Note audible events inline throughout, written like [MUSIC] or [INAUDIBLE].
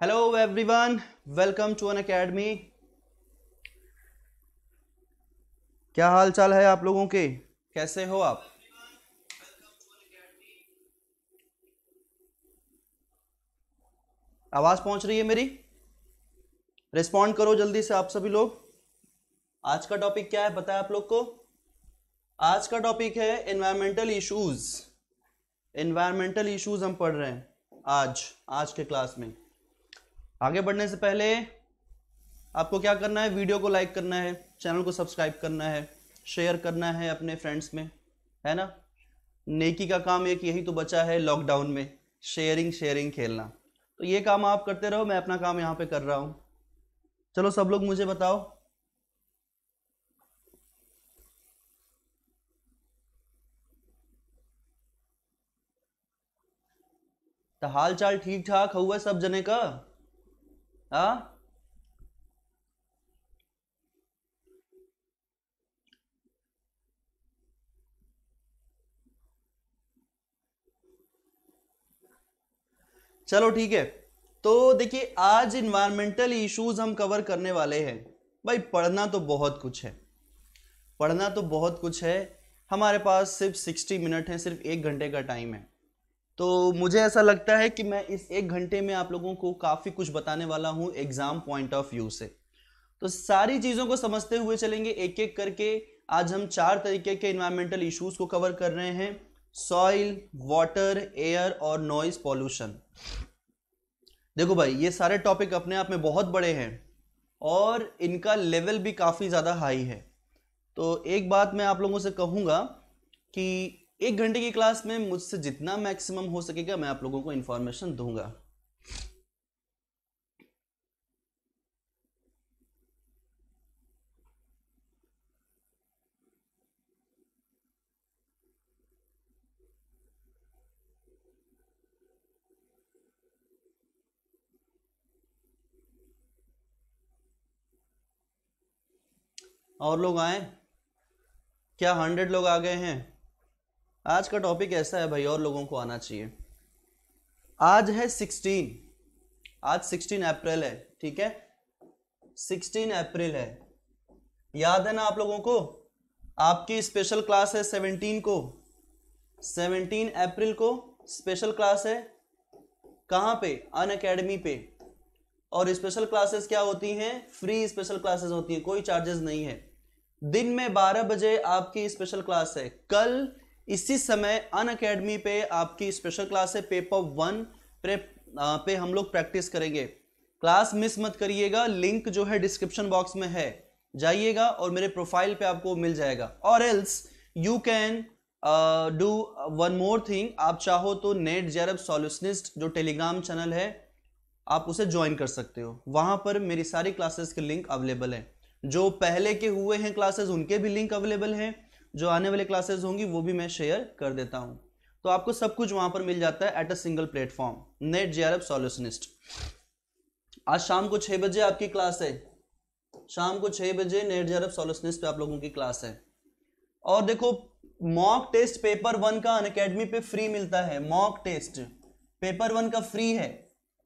Hello everyone welcome to Unacademy क्या हाल चाल है आप लोगों के? कैसे हो आप? आवाज़ पहुँच रही है मेरी? रिस्पॉन्ड करो जल्दी से आप सभी लोग। आज का टॉपिक क्या है पता आप लोग को? आज का टॉपिक है एनवायरमेंटल इश्यूज़ एनवायरमेंटल इश्यूज़ हम पढ़ रहे हैं आज आज के क्लास में। आगे बढ़ने से पहले आपको क्या करना है? वीडियो को लाइक करना है चैनल को सब्सक्राइब करना है शेयर करना है अपने फ्रेंड्स में, है ना? नेकी का काम एक यही तो बचा है लॉकडाउन में शेयरिंग शेयरिंग खेलना। तो ये काम आप करते रहो, मैं अपना काम यहाँ पे कर रहा हूँ। चलो सब लोग मुझे बताओ। तो हाल चाल ठीक ठाक हुआ सब जने का? हाँ? चलो ठीक है। तो देखिए, आज इन्वायरमेंटल इश्यूज़ हम कवर करने वाले हैं। भाई, पढ़ना तो बहुत कुछ है। पढ़ना तो बहुत कुछ है। हमारे पास सिर्फ़ सिक्सटी मिनट है, सिर्फ़ एक घंटे का टाइम है। तो मुझे ऐसा लगता है कि मैं इस एक घंटे में आप लोगों को काफ़ी कुछ बताने वाला हूँ एग्ज़ाम पॉइंट ऑफ़ व्यू से। तो सारी चीज़ों को समझते हुए चलेंगे एक एक करके। आज हम चार तरीके के इन्वायरमेंटल इश्यूज़ को कवर कर रहे हैं। सॉइल वाटर एयर और नॉइज़ पॉल्यूशन देखो भाई, ये सारे टॉपिक अपने आप में बहुत बड़े हैं और इनका लेवल भी काफ़ी ज़्यादा हाई है। तो एक बात मैं आप लोगों से कहूँगा कि एक घंटे की क्लास में मुझसे जितना मैक्सिमम हो सकेगा, मैं आप लोगों को इन्फॉर्मेशन दूँगा। और लोग आए? क्या हंड्रेड लोग आ गए हैं? आज का टॉपिक ऐसा है भाई, और लोगों को आना चाहिए। आज है सिक्सटीन आज सिक्सटीन अप्रैल है, ठीक है? सिक्सटीन अप्रैल है। याद है ना आप लोगों को? आपकी स्पेशल क्लास है सेवनटीन को। सेवनटीन अप्रैल को स्पेशल क्लास है कहाँ पे? अन अकेडमी पे। और स्पेशल क्लासेस क्या होती हैं? फ्री स्पेशल क्लासेस होती हैं, कोई चार्जेस नहीं है। दिन में 12 बजे आपकी स्पेशल क्लास है। कल इसी समय अन अकेडमी पे आपकी स्पेशल क्लास है पेपर वन पे, पे हम लोग प्रैक्टिस करेंगे। क्लास मिस मत करिएगा लिंक जो है डिस्क्रिप्शन बॉक्स में है। जाइएगा और मेरे प्रोफ़ाइल पे आपको मिल जाएगा। और else you can do one more thing आप चाहो तो नेट जेरब सॉल्यूशनिस्ट जो टेलीग्राम चैनल है आप उसे ज्वाइन कर सकते हो। वहाँ पर मेरी सारी क्लासेस के लिंक अवेलेबल है। जो पहले के हुए हैं क्लासेस उनके भी लिंक अवेलेबल हैं। जो आने वाले क्लासेस होंगी, वो भी मैं शेयर कर देता हूँ। तो आपको सब कुछ वहाँ पर मिल जाता है at a single platform NET J R F solutionist आज शाम को छह बजे आपकी क्लास है। शाम को छह बजे नेट जे आर सॉल्यूशनिस्ट पे आप लोगों की क्लास है। और देखो मॉक टेस्ट पेपर वन का अन अकेडमी पे फ्री मिलता है। मॉक टेस्ट पेपर वन का फ्री है।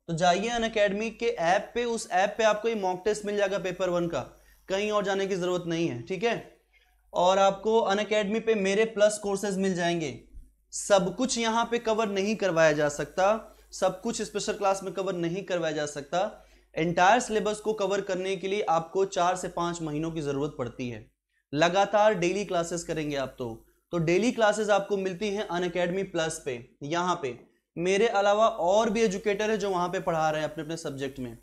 तो जाइए अन अकेडमी के ऐप पे, उस ऐप पे आपको ये मॉक टेस्ट मिल जाएगा पेपर वन का। कहीं और जाने की ज़रूरत नहीं है, ठीक है? और आपको अन अकेडमी पे मेरे प्लस कोर्सेज मिल जाएँगे। सब कुछ यहाँ पे कवर नहीं करवाया जा सकता। सब कुछ स्पेशल क्लास में कवर नहीं करवाया जा सकता। एंटायर सिलेबस को कवर करने के लिए आपको चार से पाँच महीनों की ज़रूरत पड़ती है। लगातार डेली क्लासेस करेंगे आप तो। तो डेली क्लासेस आपको मिलती हैं अन अकेडमी प्लस पे, यहाँ पे। मेरे अलावा और भी एजुकेटर है जो वहाँ पे पढ़ा रहे हैं अपने अपने सब्जेक्ट में।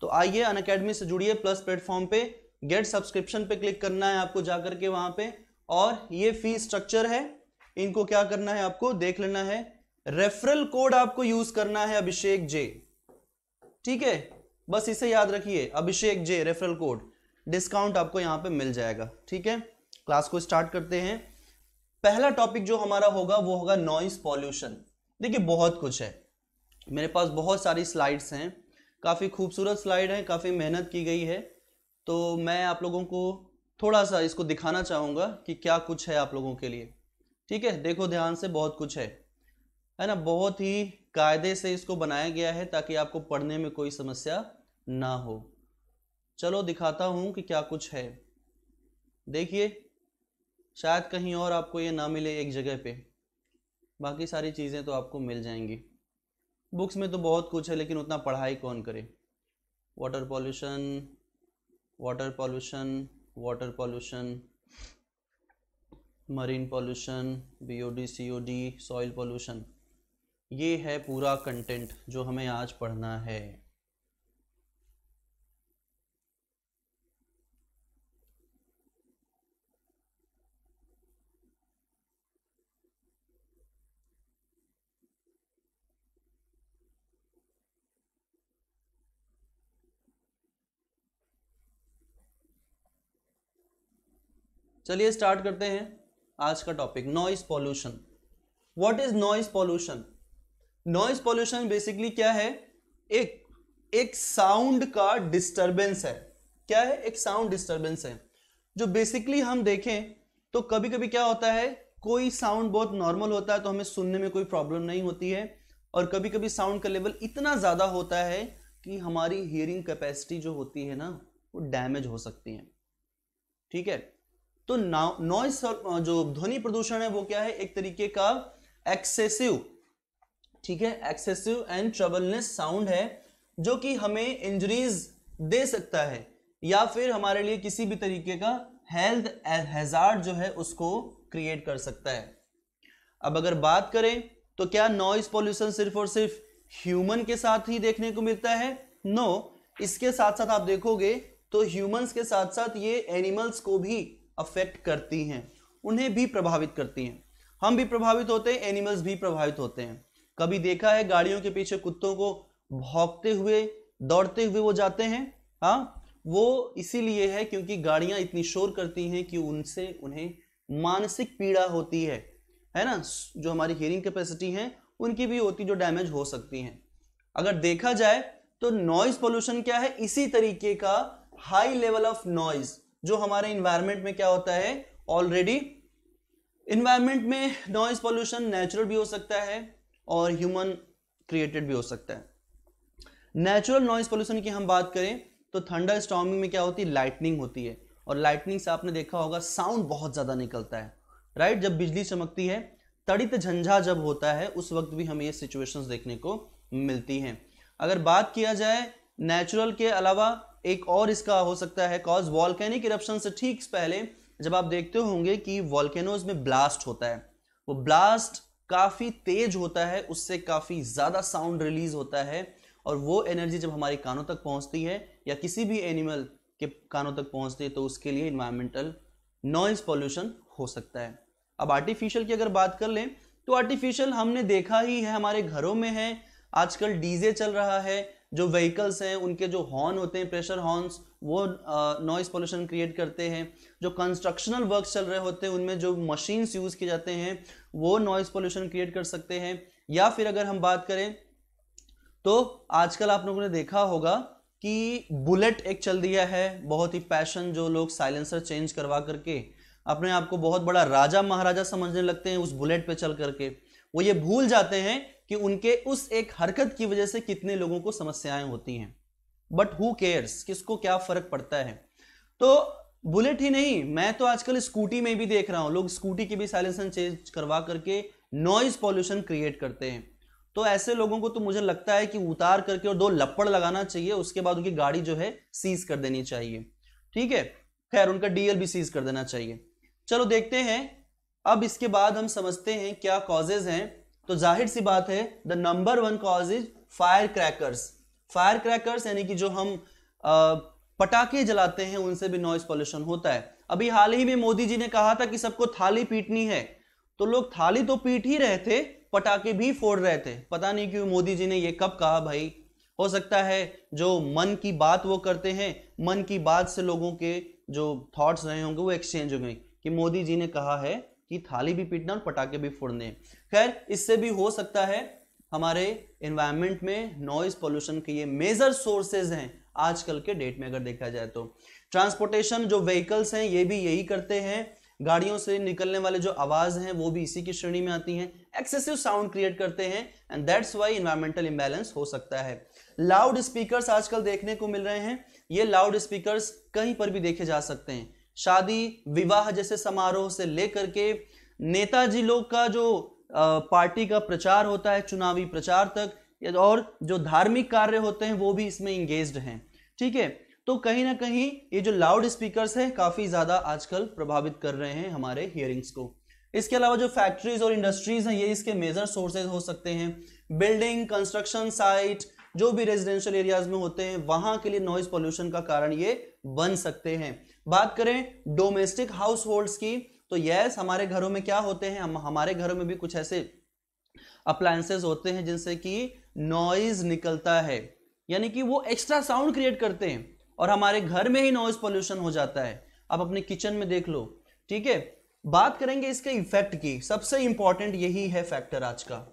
तो आइए अन अकेडमी से जुड़िए प्लस प्लेटफॉर्म पे। गेट सब्सक्रिप्शन पे क्लिक करना है आपको जाकर के वहाँ पे। और ये फ़ी स्ट्रक्चर है। इनको क्या करना है आपको देख लेना है। रेफरल कोड आपको यूज़ करना है अभिषेक जे ठीक है? बस इसे याद रखिए, Abhishek J referral code discount आपको यहाँ पे मिल जाएगा। ठीक है? क्लास को स्टार्ट करते हैं। पहला टॉपिक जो हमारा होगा, वो होगा नॉइस पॉल्यूशन देखिए, बहुत कुछ है। मेरे पास बहुत सारी स्लाइड्स हैं। काफ़ी खूबसूरत स्लाइड है, काफ़ी मेहनत की गई है। तो मैं आप लोगों को थोड़ा सा इसको दिखाना चाहूँगा कि क्या कुछ है आप लोगों के लिए। ठीक है? देखो, ध्यान से बहुत कुछ है। है ना? बहुत ही कायदे से इसको बनाया गया है ताकि आपको पढ़ने में कोई समस्या ना हो। चलो, दिखाता हूँ कि क्या कुछ है। देखिए, शायद कहीं और आपको ये ना मिले एक जगह पे। बाकी सारी चीज़ें तो आपको मिल जाएँगी। बुक्स में तो बहुत कुछ है, लेकिन उतना पढ़ाई कौन करे? Water pollution water pollution water pollution marine pollution B O D C O D soil pollution ये है पूरा कंटेंट जो हमें आज पढ़ना है। चलिए स्टार्ट करते हैं आज का topic noise pollution what is noise pollution noise pollution basically क्या है? एक एक साउंड का डिस्टरबेंस है. क्या है? एक साउंड डिस्टरबेंस है. जो बेसिकली हम देखें तो कभी कभी क्या होता है? कोई साउंड बहुत नॉर्मल होता है तो हमें सुनने में कोई प्रॉब्लम नहीं होती है. और कभी कभी साउंड का लेवल इतना ज़्यादा होता है कि हमारी हियरिंग कैपेसिटी जो होती है ना, वो डैमेज हो सकती है. ठीक है? तो नॉइस जो ध्वनि प्रदूषण है वो क्या है? एक तरीके का एक्सेसिव ठीक है? एक्सेसिव एंड ट्रबलनेस साउंड है जो कि हमें इंजरीज दे सकता है या फिर हमारे लिए किसी भी तरीके का हेल्थ हेजार्ड जो है उसको क्रिएट कर सकता है। अब अगर बात करें तो क्या नॉइस पॉल्यूशन सिर्फ़ और सिर्फ़ ह्यूमन के साथ ही देखने को मिलता है? नो no, इसके साथ साथ आप देखोगे तो ह्यूमंस के साथ साथ ये एनिमल्स को भी अफेक्ट करती हैं, उन्हें भी प्रभावित करती हैं। हम भी प्रभावित होते हैं एनिमल्स भी प्रभावित होते हैं। कभी देखा है गाड़ियों के पीछे कुत्तों को भौंकते हुए, दौड़ते हुए वो जाते हैं? हाँ वो इसीलिए है क्योंकि गाड़ियाँ इतनी शोर करती हैं कि उनसे, उन्हें मानसिक पीड़ा होती है। है ना? जो हमारी हियरिंग कैपेसिटी है, उनकी भी होती, जो डैमेज हो सकती हैं। अगर देखा जाए तो नॉइज़ पोल्यूशन क्या है? इसी तरीके का हाई लेवल ऑफ़ नॉइज़ जो हमारे इन्वायरमेंट में क्या होता है? ऑलरेडी इन्वायरमेंट में नॉइज़ पॉल्यूशन नेचुरल भी हो सकता है और ह्यूमन क्रिएटेड भी हो सकता है। नेचुरल नॉइज़ पॉल्यूशन की हम बात करें तो थंडर स्टॉमिंग में क्या होती है? लाइटनिंग होती है। और लाइटनिंग से आपने देखा होगा साउंड बहुत ज़्यादा निकलता है। राइट जब बिजली चमकती है, तड़ित झंझा जब होता है, उस वक्त भी हमें ये सिचुएशंस देखने को मिलती हैं। अगर बात किया जाए नेचुरल के अलावा एक और इसका हो सकता है कॉज वॉल्केनिक इरप्शन से ठीक पहले जब आप देखते होंगे कि वॉल्केनोज में ब्लास्ट होता है। वो ब्लास्ट काफ़ी तेज होता है, उससे काफ़ी ज़्यादा साउंड रिलीज़ होता है और वो एनर्जी जब हमारे कानों तक पहुँचती है या किसी भी एनिमल के कानों तक पहुँचती है तो उसके लिए इन्वायरमेंटल नॉइज़ पॉल्यूशन हो सकता है। अब आर्टिफिशियल की अगर बात कर लें तो आर्टिफिशियल हमने देखा ही है, हमारे घरों में है, आजकल डीजे चल रहा है जो व्हीकल्स हैं, उनके जो हॉर्न होते हैं प्रेशर हॉर्न्स वो नॉइस पोल्यूशन क्रिएट करते हैं। जो कंस्ट्रक्शनल वर्क चल रहे होते हैं, उनमें जो मशीन्स यूज़ किए जाते हैं, वो नॉइस पोल्यूशन क्रिएट कर सकते हैं। या फिर अगर हम बात करें तो आजकल आप लोगों ने देखा होगा कि बुलेट एक चल दिया है, बहुत ही पैशन जो लोग साइलेंसर चेंज करवा करके। अपने आप को बहुत बड़ा राजा महाराजा समझने लगते हैं उस बुलेट पे चल करके। वो ये भूल जाते हैं कि उनके उस एक हरकत की वजह से कितने लोगों को समस्याएँ होती हैं। बट हु केयर्स किसको क्या फ़र्क पड़ता है? तो बुलेट ही नहीं, मैं तो आजकल स्कूटी में भी देख रहा हूँ। लोग स्कूटी की भी साइलेंसन चेंज करवा करके नॉइज़ पॉल्यूशन क्रिएट करते हैं। तो ऐसे लोगों को तो मुझे लगता है कि उतार करके और दो लपड़ लगाना चाहिए, उसके बाद उनकी गाड़ी जो है सीज कर देनी चाहिए। ठीक है? खैर, उनका डीएल भी सीज कर देना चाहिए। चलो देखते हैं। अब इसके बाद हम समझते हैं क्या कॉजेज हैं। तो ज़ाहिर सी बात है the number one cause is firecrackers firecrackers यानी कि जो हम पटाखे जलाते हैं, उनसे भी नॉइस पॉल्यूशन होता है। अभी हाल ही में मोदी जी ने कहा था कि सबको थाली पीटनी है। तो लोग थाली तो पीट ही रहे थे, पटाखे भी फोड़ रहे थे। पता नहीं क्यों मोदी जी ने ये कब कहा भाई। हो सकता है जो मन की बात वो करते हैं, मन की बात से लोगों के जो थॉट्स रहे होंगे वो एक्सचेंज हो गए कि मोदी जी ने कहा है कि थाली भी पीटना और पटाखे भी फोड़ने। खैर, इससे भी हो सकता है हमारे इन्वायरमेंट में नॉइज़ पोल्यूशन के ये मेजर सोर्सेज हैं आजकल के डेट में अगर देखा जाए तो। ट्रांसपोर्टेशन जो व्हीकल्स हैं, ये भी यही करते हैं। गाड़ियों से निकलने वाले जो आवाज़ हैं, वो भी इसी की श्रेणी में आती हैं। एक्सेसिव साउंड क्रिएट करते हैं and that's why environmental imbalance हो सकता है। लाउड स्पीकर्स आजकल देखने को मिल रहे हैं। ये लाउड स्पीकर्स कहीं पर भी देखे जा सकते हैं। शादी, विवाह जैसे समारोह से लेकर के नेताजी लोग का जो पार्टी का प्रचार होता है, चुनावी प्रचार तक और जो धार्मिक कार्य होते हैं, वो भी इसमें इंगेज हैं। ठीक है? तो कहीं ना कहीं ये जो लाउड स्पीकर्स है, काफ़ी ज़्यादा आजकल प्रभावित कर रहे हैं हमारे हियरिंग्स को। इसके अलावा जो फैक्ट्रीज और इंडस्ट्रीज़ हैं, ये इसके मेजर सोर्सेज हो सकते हैं। बिल्डिंग कंस्ट्रक्शन साइट जो भी रेजिडेंशियल एरियाज़ में होते हैं, वहाँ के लिए नॉइज़ पॉल्यूशन का कारण ये बन सकते हैं। बात करें डोमेस्टिक हाउस होल्ड्स की तो यस हमारे घरों में क्या होते हैं? हम, हमारे घरों में भी कुछ ऐसे अप्लायंसेज होते हैं जिनसे कि नॉइज़ निकलता है। यानी कि वो एक्स्ट्रा साउंड क्रिएट करते हैं और हमारे घर में ही नॉइज़ पॉल्यूशन हो जाता है। आप अपने किचन में देख लो, ठीक है? बात करेंगे इसके इफ़ेक्ट की। सबसे इंपॉर्टेंट यही है फैक्टर आज का।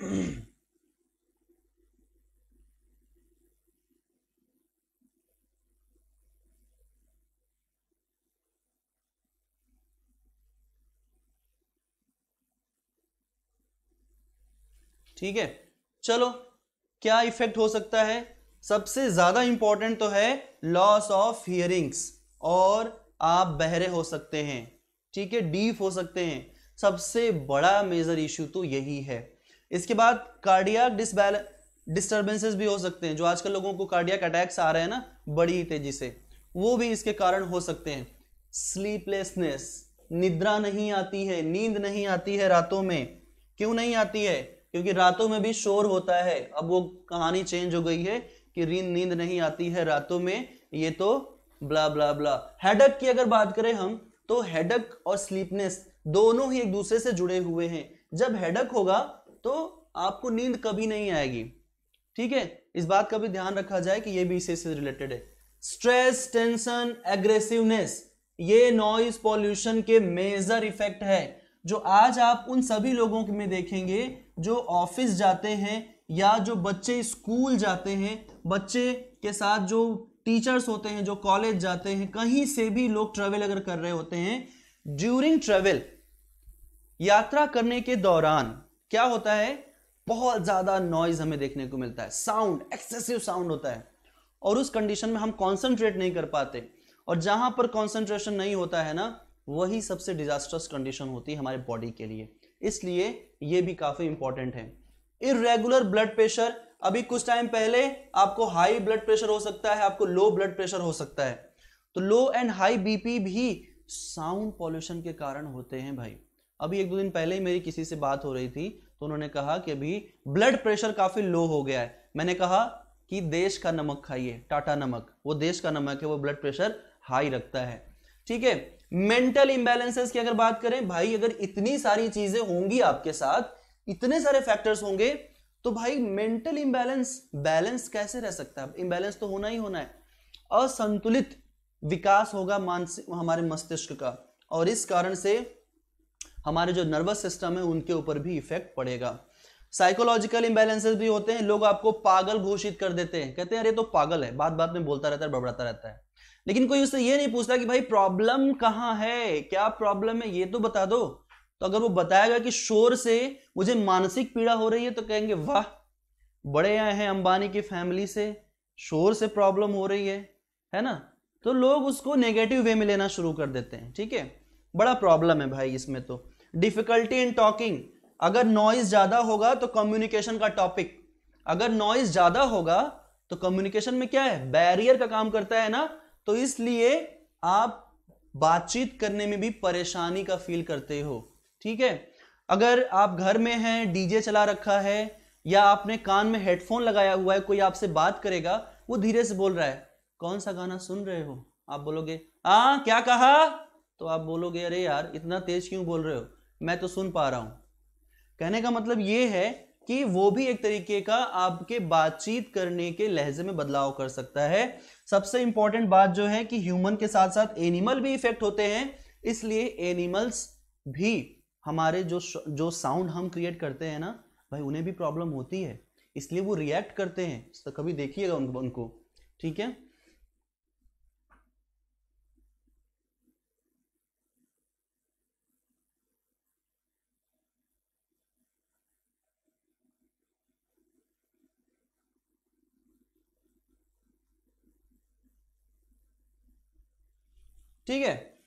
[CLEARS THROAT] ठीक है? चलो, क्या इफ़ेक्ट हो सकता है? सबसे ज़्यादा इंपॉर्टेंट तो है लॉस ऑफ़ हियरिंग्स और आप बहरे हो सकते हैं, ठीक है? डीफ हो सकते हैं। सबसे बड़ा मेजर इश्यू तो यही है। इसके बाद कार्डियक डिसबैल डिस्टर्बेंसेस भी हो सकते हैं। जो आजकल लोगों को कार्डियक अटैक्स आ रहे हैं ना, बड़ी तेज़ी से, वो भी इसके कारण हो सकते हैं। स्लीपलेसनेस निद्रा नहीं आती है, नींद नहीं आती है रातों में। क्यों नहीं आती है? क्योंकि रातों में भी शोर होता है। अब वो कहानी चेंज हो गई है कि रीन नींद नहीं आती है रातों में, ये तो ब्ला ब्ला ब्ला हेडक की अगर बात करें हम तो हेडक और स्लीपनेस दोनों ही एक दूसरे से जुड़े हुए हैं। जब हेडक होगा तो आपको नींद कभी नहीं आएगी। ठीक है? इस बात का भी ध्यान रखा जाए कि ये भी इसी से रिलेटेड है। स्ट्रेस टेंशन एग्रेसिवनेस ये नॉइज़ पॉल्यूशन के मेजर इफ़ेक्ट है। जो आज आप उन सभी लोगों में देखेंगे, जो ऑफ़िस जाते हैं या जो बच्चे स्कूल जाते हैं, बच्चे के साथ जो टीचर्स होते हैं, जो कॉलेज जाते हैं, कहीं से भी लोग ट्रेवल अगर कर रहे होते हैं ड्यूरिंग ट्रेवल यात्रा करने के दौरान क्या होता है? बहुत ज़्यादा नॉइज़ हमें देखने को मिलता है। साउंड एक्सेसिव साउंड होता है। और उस कंडीशन में हम कॉन्सेंट्रेट नहीं कर पाते। और जहाँ पर कॉन्सेंट्रेशन नहीं होता है ना वही सबसे डिजास्टर्स कंडीशन होती है हमारे बॉडी के लिए। इसलिए ये भी काफ़ी इंपॉर्टेंट है। इरेगुलर ब्लड प्रेशर अभी कुछ टाइम पहले आपको हाई ब्लड प्रेशर हो सकता है, आपको लो ब्लड प्रेशर हो सकता है। तो लो एंड हाई बीपी भी साउंड पॉल्यूशन के कारण होते हैं भाई। अभी एक दो दिन पहले ही मेरी किसी से बात हो रही थी तो उन्होंने कहा कि अभी ब्लड प्रेशर काफ़ी लो हो गया है। मैंने कहा कि देश का नमक खाइए, टाटा नमक। वो देश का नमक है, वो ब्लड प्रेशर हाई रखता है। ठीक है? मेंटल इंबैलेंसेस की अगर बात करें, भाई, अगर इतनी सारी चीज़ें होंगी आपके साथ, इतने सारे फैक्टर्स होंगे तो भाई, मेंटल इंबैलेंस बैलेंस कैसे रह सकता है? इंबैलेंस तो होना ही होना है। असंतुलित विकास होगा मानसिक हमारे मस्तिष्क का, और इस कारण से हमारे जो नर्वस सिस्टम है, उनके ऊपर भी इफ़ेक्ट पड़ेगा। साइकोलॉजिकल इंबैलेंसेस भी होते हैं, लोग आपको पागल घोषित कर देते हैं। कहते हैं, अरे तो पागल है। बात बात में बोलता रहता है, बड़बड़ाता रहता है। लेकिन कोई उससे ये नहीं पूछता कि भाई प्रॉब्लम कहाँ है? क्या प्रॉब्लम है? ये तो बता दो। तो अगर वो बताएगा कि शोर से मुझे मानसिक पीड़ा हो रही है तो कहेंगे, वाह, बड़े आए हैं अंबानी की फैमिली से। शोर से प्रॉब्लम हो रही है। है ना? तो लोग उसको नेगेटिव वे में लेना शुरू कर देते हैं, ठीक है? बड़ा प्रॉब्लम है भाई इसमें तो। डिफिकल्टी इन टॉकिंग अगर नॉइज़ ज़्यादा होगा तो कम्युनिकेशन का टॉपिक अगर नॉइज़ ज़्यादा होगा तो कम्युनिकेशन में क्या है? बैरियर का काम करता है ना? तो इसलिए आप बातचीत करने में भी परेशानी का फील करते हो, ठीक है? अगर आप घर में हैं डीजे चला रखा है, या आपने कान में हेडफोन लगाया हुआ है, कोई आपसे बात करेगा, वो धीरे से बोल रहा है, कौन सा गाना सुन रहे हो? आप बोलोगे, आ, क्या कहा? तो आप बोलोगे, अरे यार, इतना तेज क्यों बोल रहे हो? मैं तो सुन पा रहा हूँ। कहने का मतलब ये है कि वो भी एक तरीके का आपके बातचीत करने के लहजे में बदलाव कर सकता है। सबसे इंपॉर्टेंट बात जो है कि ह्यूमन के साथ साथ एनिमल भी इफ़ेक्ट होते हैं। इसलिए एनिमल्स भी हमारे जो जो साउंड हम क्रिएट करते हैं ना, भाई उन्हें भी प्रॉब्लम होती है। इसलिए वो रिएक्ट करते हैं। तो कभी देखिएगा उनको। ठीक है? ठीक है?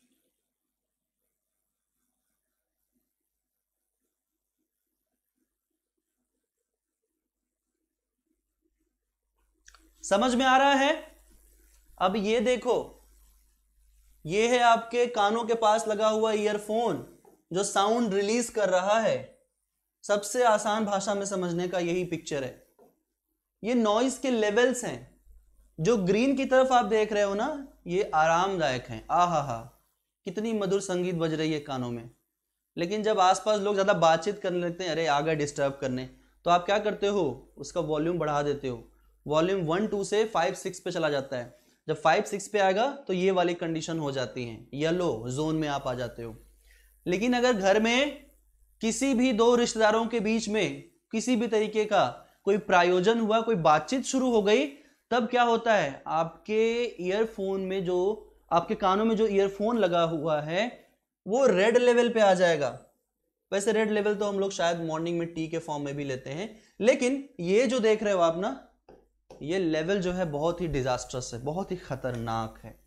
समझ में आ रहा है? अब ये देखो। ये है आपके कानों के पास लगा हुआ ईयरफोन जो साउंड रिलीज़ कर रहा है। सबसे आसान भाषा में समझने का यही पिक्चर है। ये नॉइस के लेवल्स हैं। जो ग्रीन की तरफ़ आप देख रहे हो ना ये आरामदायक हैं। आ हा हा कितनी मधुर संगीत बज रही है कानों में। लेकिन जब आसपास लोग ज़्यादा बातचीत करने लगते हैं, अरे आ गए डिस्टर्ब करने तो आप क्या करते हो? उसका वॉल्यूम बढ़ा देते हो। वॉल्यूम वन टू से फाइव सिक्स पे चला जाता है। जब फाइव सिक्स पे आएगा तो ये वाली कंडीशन हो जाती है। येलो जोन में आप आ जाते हो। लेकिन अगर घर में किसी भी दो रिश्तेदारों के बीच में, किसी भी तरीके का कोई प्रायोजन हुआ, कोई बातचीत शुरू हो गई तब क्या होता है? आपके ईयरफोन में जो, आपके कानों में जो ईयरफोन लगा हुआ है, वो रेड लेवल पे आ जाएगा। वैसे रेड लेवल तो हम लोग शायद मॉर्निंग में टी के फॉर्म में भी लेते हैं, लेकिन ये जो देख रहे हो आप ना, ये लेवल जो है बहुत ही डिजास्टर्स है, बहुत ही खतरनाक है।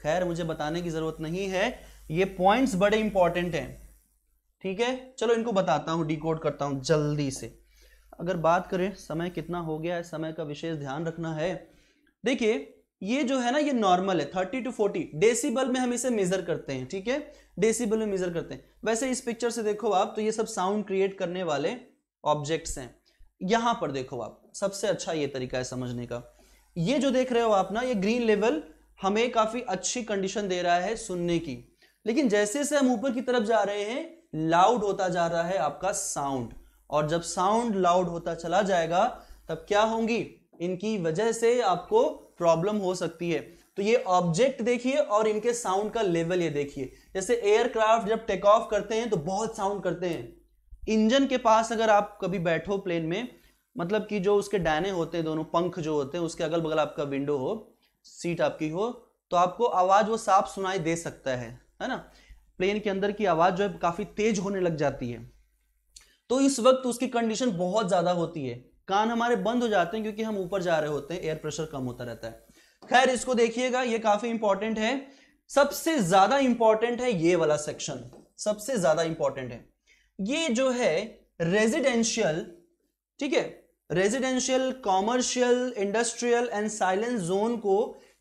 खैर, मुझे बताने की ज़रूरत नहीं है, ये पॉइंट्स बड़े इंपॉर्टेंट हैं। ठीक है? चलो इनको बताता हूँ डिकोड करता हूँ जल्दी से। अगर बात करें, समय कितना हो गया है, समय का विशेष ध्यान रखना है। देखिए, ये जो है ना, ये नॉर्मल है थर्टी टू फोर्टी डेसिबल में हम इसे मेजर करते हैं, ठीक है? डेसिबल में मेजर करते हैं। वैसे इस पिक्चर से देखो आप तो ये सब साउंड क्रिएट करने वाले ऑब्जेक्ट्स हैं। यहाँ पर देखो आप, सबसे अच्छा ये तरीका है समझने का। ये जो देख रहे हो आप ना, ये ग्रीन लेवल हमें काफ़ी अच्छी कंडीशन दे रहा है सुनने की। लेकिन जैसे जैसे हम ऊपर की तरफ़ जा रहे हैं लाउड होता जा रहा है आपका साउंड और जब साउंड लाउड होता चला जाएगा, तब क्या होंगी? इनकी वजह से आपको प्रॉब्लम हो सकती है। तो ये ऑब्जेक्ट देखिए और इनके साउंड का लेवल ये देखिए। जैसे एयरक्राफ्ट जब टेक ऑफ़ करते हैं तो बहुत साउंड करते हैं। इंजन के पास अगर आप कभी बैठो प्लेन में मतलब कि जो उसके डायने होते हैं दोनों, पंख जो होते हैं, उसके अगल बगल आपका विंडो हो सीट आपकी हो तो आपको आवाज़ वो साफ़ सुनाई दे सकता है है ना? प्लेन के अंदर की आवाज़ जो है काफ़ी तेज होने लग जाती है। तो इस वक्त उसकी कंडीशन बहुत ज़्यादा होती है। कान हमारे बंद हो जाते हैं क्योंकि हम ऊपर जा रहे होते हैं एयर प्रेशर कम होता रहता है। खैर, इसको देखिएगा, ये काफ़ी इंपॉर्टेंट है। सबसे ज़्यादा इंपॉर्टेंट है ये वाला सेक्शन सबसे ज़्यादा इंपॉर्टेंट है। ये जो है रेजिडेंशियल ठीक है? Residential commercial industrial and silence zone को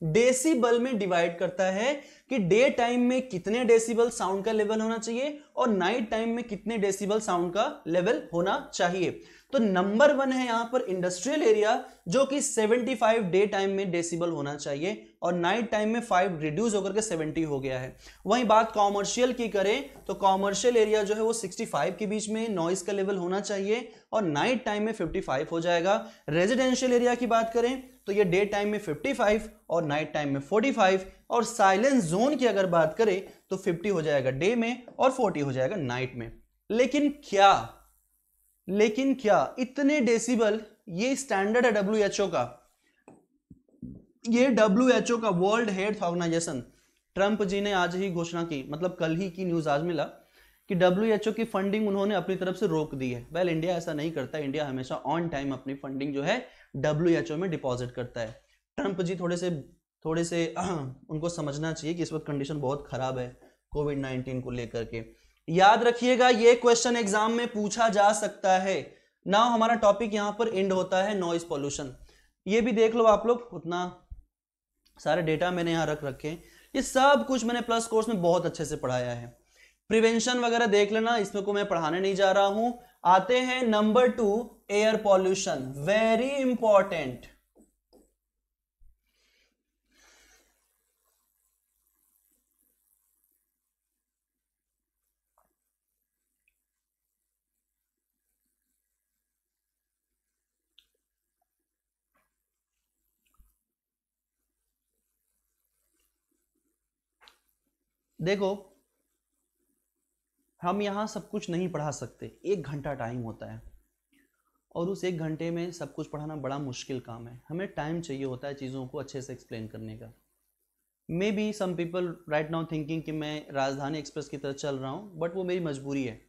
डेसिबल में डिवाइड करता है कि डे टाइम में कितने डेसीबल साउंड का लेवल होना चाहिए और नाइट टाइम में कितने डेसीबल साउंड का लेवल होना चाहिए। तो नंबर वन है यहाँ पर इंडस्ट्रियल एरिया, जो कि 75 डे टाइम में डेसिबल होना चाहिए और नाइट टाइम में 5 रिड्यूस होकर के 70 हो गया है। वहीं बात कॉमर्शियल की करें तो कॉमर्शियल एरिया जो है वो 65 के बीच में नॉइस का लेवल होना चाहिए और नाइट टाइम में 55 हो जाएगा। रेजिडेंशियल एरिया की बात करें तो ये डे टाइम में 55 और नाइट टाइम में 45 और साइलेंस जोन की अगर बात करें तो 50 हो जाएगा डे में और 40 हो जाएगा नाइट में। लेकिन क्या लेकिन क्या इतने डेसिबल ये स्टैंडर्ड है डब्ल्यू का? ये डब्ल्यू का world health organization Trump ji ने आज ही घोषणा की मतलब कल ही की न्यूज़ आज मिला कि डब्ल्यू की फंडिंग उन्होंने अपनी तरफ़ से रोक दी है। वेल well, इंडिया ऐसा नहीं करता इंडिया हमेशा ऑन टाइम अपनी फंडिंग जो है डब्ल्यू में डिपॉजिट करता है। ट्रंप जी थोड़े से थोड़े से [CLEARS THROAT] उनको समझना चाहिए कि इस वक्त कंडीशन बहुत खराब है कोविड नाइन्टीन को लेकर के। याद रखिएगा, ये क्वेश्चन एग्ज़ाम में पूछा जा सकता है। ना हमारा टॉपिक यहाँ पर एंड होता है नॉइस पॉल्यूशन ये भी देख लो आप लोग, उतना सारे डेटा मैंने यहाँ रख रखे ये सब कुछ मैंने प्लस कोर्स में बहुत अच्छे से पढ़ाया है। प्रिवेंशन वगैरह देख लेना, इसमें को मैं पढ़ाने नहीं जा रहा हूँ। आते हैं number two air pollution very important देखो, हम यहाँ सब कुछ नहीं पढ़ा सकते। एक घंटा टाइम होता है। और उस एक घंटे में सब कुछ पढ़ाना बड़ा मुश्किल काम है। हमें टाइम चाहिए होता है चीज़ों को अच्छे से एक्सप्लेन करने का। Maybe some people right now thinking कि मैं राजधानी एक्सप्रेस की तरह चल रहा हूँ बट वो मेरी मजबूरी है।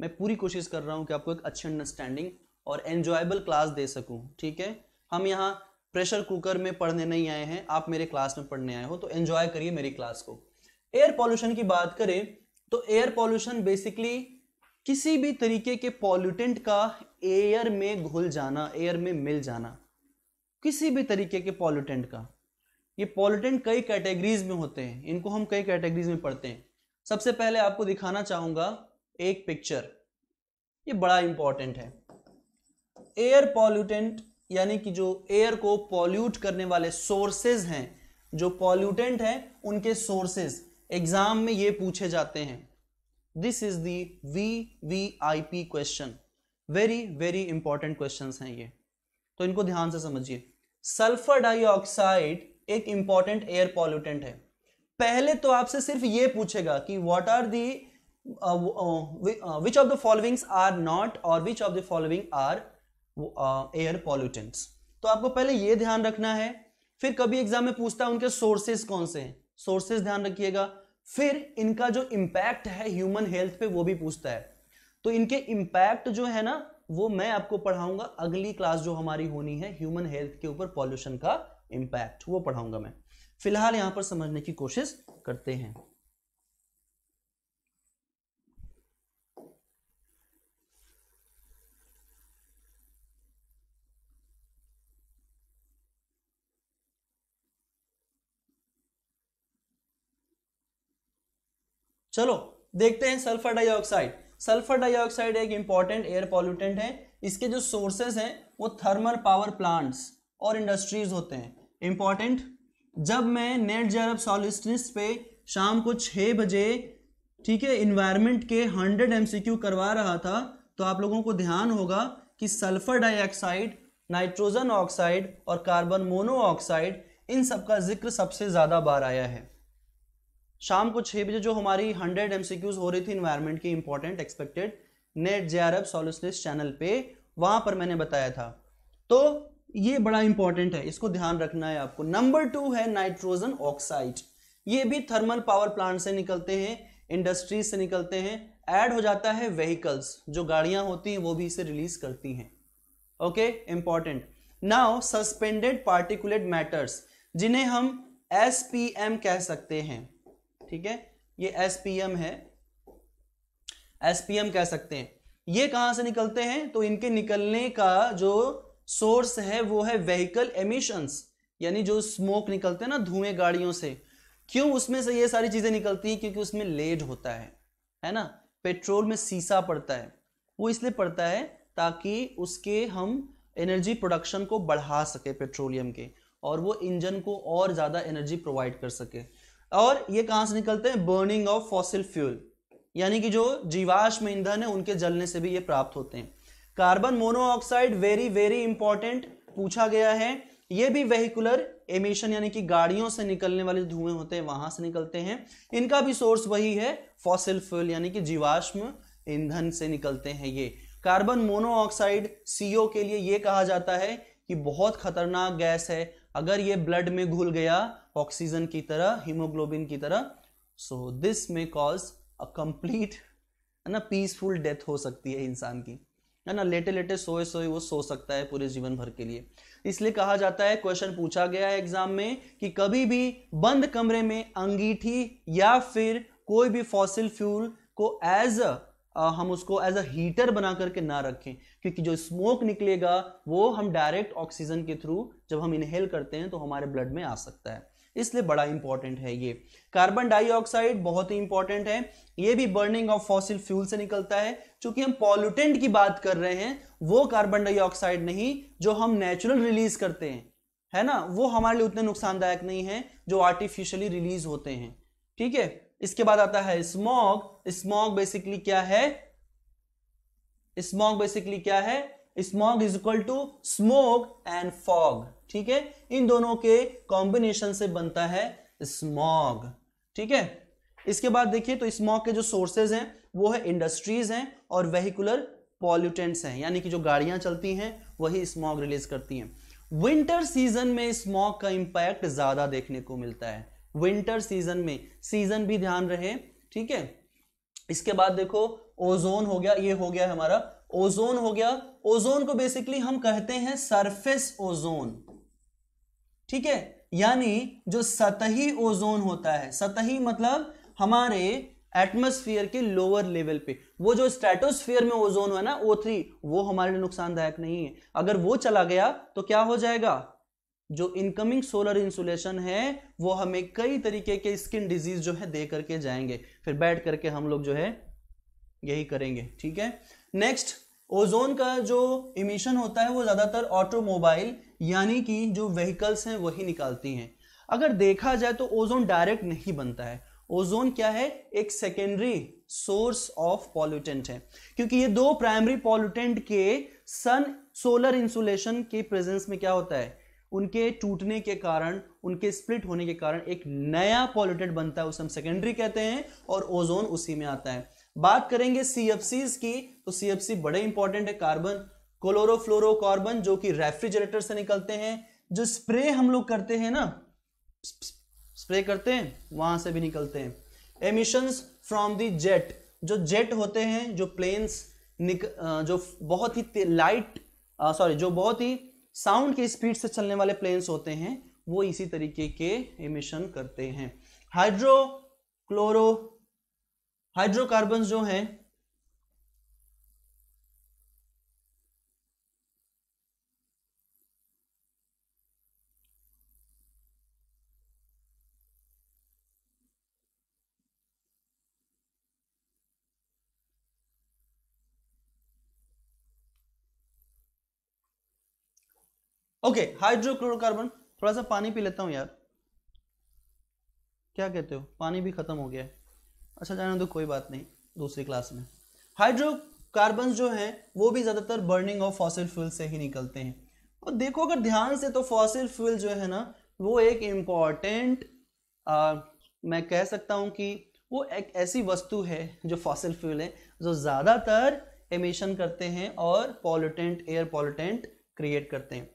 मैं पूरी कोशिश कर रहा हूँ कि आपको एक अच्छी अंडरस्टैंडिंग और एन्जॉयबल क्लास दे सकूँ, ठीक है? हम यहाँ प्रेशर कुकर में पढ़ने नहीं आए हैं, आप मेरे क्लास में पढ़ने आए हो तो एन्जॉय करिए मेरी क्लास को। एयर पॉल्यूशन की बात करें तो एयर पॉल्यूशन बेसिकली किसी भी तरीके के पॉल्यूटेंट का एयर में घुल जाना एयर में मिल जाना, किसी भी तरीके के पॉल्यूटेंट का। ये पॉल्यूटेंट कई कैटेगरीज में होते हैं, इनको हम कई कैटेगरीज में पढ़ते हैं। सबसे पहले आपको दिखाना चाहूँगा एक पिक्चर ये बड़ा इंपॉर्टेंट है। एयर पॉल्यूटेंट यानी कि जो एयर को पॉल्यूट करने वाले सोर्सेज हैं, जो पॉल्यूटेंट हैं, उनके सोर्सेज एग्ज़ाम में ये पूछे जाते हैं। This is the V V I P question very very important question हैं ये। तो इनको ध्यान से समझिए। सल्फ़र डाइऑक्साइड एक इंपॉर्टेंट एयर पॉल्यूटेंट है। पहले तो आपसे सिर्फ़ ये पूछेगा कि what are the which of the followings are not और which of the following are air pollutants तो आपको पहले ये ध्यान रखना है। फिर कभी एग्ज़ाम में पूछता है उनके सोर्सेज कौन से हैं? सोर्सेज ध्यान रखिएगा। फिर इनका जो इम्पैक्ट है ह्यूमन हेल्थ पे वो भी पूछता है। तो इनके इम्पैक्ट जो है ना, वो मैं आपको पढ़ाऊँगा। अगली क्लास जो हमारी होनी है ह्यूमन हेल्थ के ऊपर पॉल्यूशन का इम्पैक्ट वो पढ़ाऊँगा मैं। फ़िलहाल यहाँ पर समझने की कोशिश करते हैं। चलो, देखते हैं सल्फ़र डाइऑक्साइड। सल्फ़र डाइऑक्साइड एक इंपॉर्टेंट एयर पॉल्यूटेंट है। इसके जो सोर्सेज हैं, वो थर्मल पावर प्लांट्स और इंडस्ट्रीज़ होते हैं। इंपॉर्टेंट जब मैं नेट जेरब सॉलिस्टिस पे शाम को छः बजे, ठीक है इन्वायरमेंट के 100 एमसीक्यू करवा रहा था तो आप लोगों को ध्यान होगा कि सल्फ़र डाइऑक्साइड, नाइट्रोजन ऑक्साइड और कार्बन मोनोऑक्साइड, इन सब का ज़िक्र सबसे ज़्यादा बार आया है। शाम को छः बजे जो हमारी हंड्रेड एम हो रही थी इन्वायरमेंट की important expected NET J R F channel पे, वहाँ पर मैंने बताया था। तो ये बड़ा इंपॉर्टेंट है, इसको ध्यान रखना है आपको। नंबर टू है नाइट्रोजन ऑक्साइड ये भी थर्मल पावर प्लांट से निकलते हैं इंडस्ट्रीज़ से निकलते हैं। ऐड हो जाता है व्हीकल्स जो गाड़ियाँ होती हैं, वो भी इसे रिलीज़ करती हैं। Okay important now suspended particulate matters जिन्हें हम एसपीएम कह सकते हैं। ठीक है? ये एसपीएम है। एसपीएम कह सकते हैं। ये कहाँ से निकलते हैं? तो इनके निकलने का जो सोर्स है, वो है व्हीकल एमिशंस यानी जो स्मोक निकलते हैं ना, धुएँ गाड़ियों से। क्यों उसमें से ये सारी चीज़ें निकलती हैं? क्योंकि उसमें लेड होता है है ना? पेट्रोल में सीसा पड़ता है। वो इसलिए पड़ता है ताकि उसके हम एनर्जी प्रोडक्शन को बढ़ा सके पेट्रोलियम के, और वो इंजन को और ज़्यादा एनर्जी प्रोवाइड कर सके। और ये कहाँ से निकलते हैं? बर्निंग ऑफ़ फॉसिल फ्यूल यानी कि जो जीवाश्म ईंधन है, उनके जलने से भी ये प्राप्त होते हैं। Carbon monoxide very very important पूछा गया है। ये भी वेहिकुलर एमिशन यानी कि गाड़ियों से निकलने वाले धुएँ होते हैं, वहाँ से निकलते हैं। इनका भी सोर्स वही है फॉसिल फ्यूल यानी कि जीवाश्म ईंधन से निकलते हैं ये। कार्बन मोनोऑक्साइड सीओ के लिए ये कहा जाता है कि बहुत खतरनाक गैस है अगर ये ब्लड में घुल गया ऑक्सीजन की तरह हीमोग्लोबिन की तरह so this may cause a complete है ना पीसफुल डेथ हो सकती है इंसान की। है ना, लेटे लेटे सोए सोए वो सो सकता है पूरे जीवन भर के लिए। इसलिए कहा जाता है क्वेश्चन पूछा गया है एग्ज़ाम में कि कभी भी बंद कमरे में अंगीठी या फिर कोई भी फॉसिल फ्यूल को एज हम उसको एज अ हीटर बना करके ना रखें, क्योंकि जो स्मोक निकलेगा, वो हम डायरेक्ट ऑक्सीजन के थ्रू जब हम इनहेल करते हैं तो हमारे ब्लड में आ सकता है। इसलिए बड़ा इंपॉर्टेंट है ये। कार्बन डाइऑक्साइड बहुत ही इंपॉर्टेंट है। ये भी बर्निंग ऑफ़ फॉसिल फ्यूल से निकलता है। क्योंकि हम पॉल्यूटेंट की बात कर रहे हैं, वो कार्बन डाइऑक्साइड नहीं, जो हम नेचुरल रिलीज़ करते हैं। है ना? वो हमारे लिए उतने नुकसानदायक नहीं है, जो आर्टिफिशियली रिलीज़ होते हैं। ठीक है? इसके बाद आता है स्मॉग स्मॉग बेसिकली क्या है? स्मॉग बेसिकली क्या है? Smog is equal to smoke and fog ठीक है? इन दोनों के कॉम्बिनेशन से बनता है स्मॉग ठीक है? इसके बाद देखिए तो स्मॉग के जो सोर्सेज हैं, वो है इंडस्ट्रीज़ हैं और वेहिकुलर पॉल्यूटेंट्स हैं। यानी कि जो गाड़ियाँ चलती हैं, वही स्मॉग रिलीज़ करती हैं। विंटर सीज़न में स्मॉग का इंपैक्ट ज़्यादा देखने को मिलता है। विंटर सीज़न में, सीज़न भी ध्यान रहे, ठीक है? इसके बाद देखो, ओजोन हो गया, ये हो गया हमारा, ओजोन हो गया, ओजोन को बेसिकली हम कहते हैं सरफेस ओजोन ठीक है? यानी जो सतही ओजोन होता है, सतही मतलब हमारे एटमोस्फियर के लोअर लेवल पे। वो जो स्ट्रेटोस्फियर में ओजोन है ना ओ थ्री वो हमारे लिए नुकसानदायक नहीं है। अगर वो चला गया तो क्या हो जाएगा? जो इनकमिंग सोलर इंसुलेशन है, वो हमें कई तरीके के स्किन डिज़ीज़ जो है दे करके जाएँगे। फिर बैठ करके हम लोग जो है यही करेंगे, ठीक है? नेक्स्ट ओजोन का जो इमिशन होता है, वो ज़्यादातर ऑटोमोबाइल यानी कि जो व्हीकल्स हैं, वही निकालती हैं। अगर देखा जाए तो ओजोन डायरेक्ट नहीं बनता है। ओजोन क्या है? एक सेकेंडरी सोर्स ऑफ़ पॉल्यूटेंट है। क्योंकि ये दो प्राइमरी पॉल्यूटेंट के सन सोलर इंसुलेशन के प्रेजेंस में क्या होता है? उनके टूटने के कारण, उनके स्प्लिट होने के कारण एक नया पॉल्यूटेंट बनता है, उसे हम सेकेंडरी कहते हैं और ओजोन उसी में आता है। बात करेंगे सीएफसीज की तो सीएफसी बड़े इंपॉर्टेंट है कार्बन क्लोरोफ्लोरोकार्बन जो कि रेफ्रिजरेटर से निकलते हैं। जो स्प्रे हम लोग करते हैं ना स्प्रे करते हैं, वहाँ से भी निकलते हैं। एमिशंस फ्रॉम द जेट जो जेट होते हैं, जो प्लेन्स निक जो बहुत ही लाइट सॉरी जो बहुत ही साउंड के स्पीड से चलने वाले प्लेन्स होते हैं, वो इसी तरीके के इमिशन करते हैं। हाइड्रो क्लोरो हाइड्रोकार्बन जो हैं ओके हाइड्रोक्लोरोकार्बन थोड़ा सा पानी पी लेता हूँ यार। क्या कहते हो? पानी भी खत्म हो गया है। अच्छा जाने तो कोई बात नहीं, दूसरी क्लास में। हाइड्रोकार्बन जो हैं, वो भी ज़्यादातर बर्निंग ऑफ़ फॉसिल फ्यूल से ही निकलते हैं। और देखो, अगर ध्यान से तो फॉसिल फ्यूल जो है ना, वो एक इंपॉर्टेंट मैं कह सकता हूँ कि वो एक ऐसी वस्तु है जो फॉसिल फ्यूल है, जो ज़्यादातर एमिशन करते हैं और पॉल्यूटेंट एयर पॉलिटेंट क्रिएट करते हैं।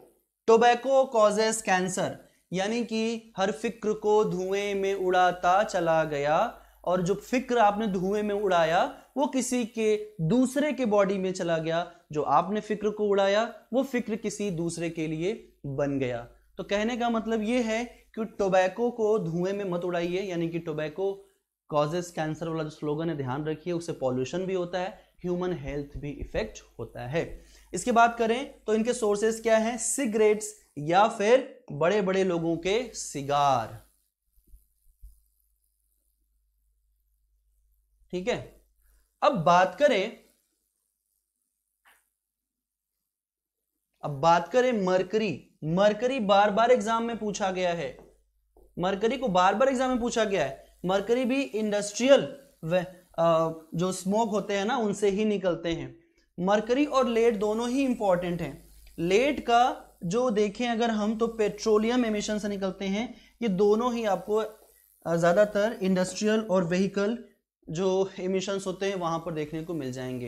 टोबैको कॉजेस कैंसर यानी कि हर फ़िक्र को धुएँ में उड़ाता चला गया, और जो फ़िक्र आपने धुएँ में उड़ाया, वो किसी के दूसरे के बॉडी में चला गया, जो आपने फ़िक्र को उड़ाया, वो फ़िक्र किसी दूसरे के लिए बन गया। तो कहने का मतलब ये है कि टोबैको को धुएँ में मत उड़ाइए, यानी कि टोबैको कॉजेस कैंसर वाला जो स्लोगन है, ध्यान रखिए, उससे पॉल्यूशन भी होता है ह्यूमन हेल्थ भी इफ़ेक्ट होता है। इसकी बात करें तो इनके सोर्सेस क्या हैं? सिगरेट्स या फिर बड़े बड़े लोगों के सिगार। ठीक है? अब बात करें, अब बात करें मरकरी। मरकरी बार बार एग्ज़ाम में पूछा गया है। मरकरी को बार बार एग्ज़ाम में पूछा गया है। मरकरी भी इंडस्ट्रियल जो स्मोक होते हैं ना, उनसे ही निकलते हैं। मरकरी और लेड दोनों ही इंपॉर्टेंट हैं। लेड का जो देखें अगर हम तो पेट्रोलियम एमिशन से निकलते हैं, ये दोनों ही आपको ज़्यादातर इंडस्ट्रियल और व्हीकल जो एमिशंस होते हैं, वहाँ पर देखने को मिल जाएँगे।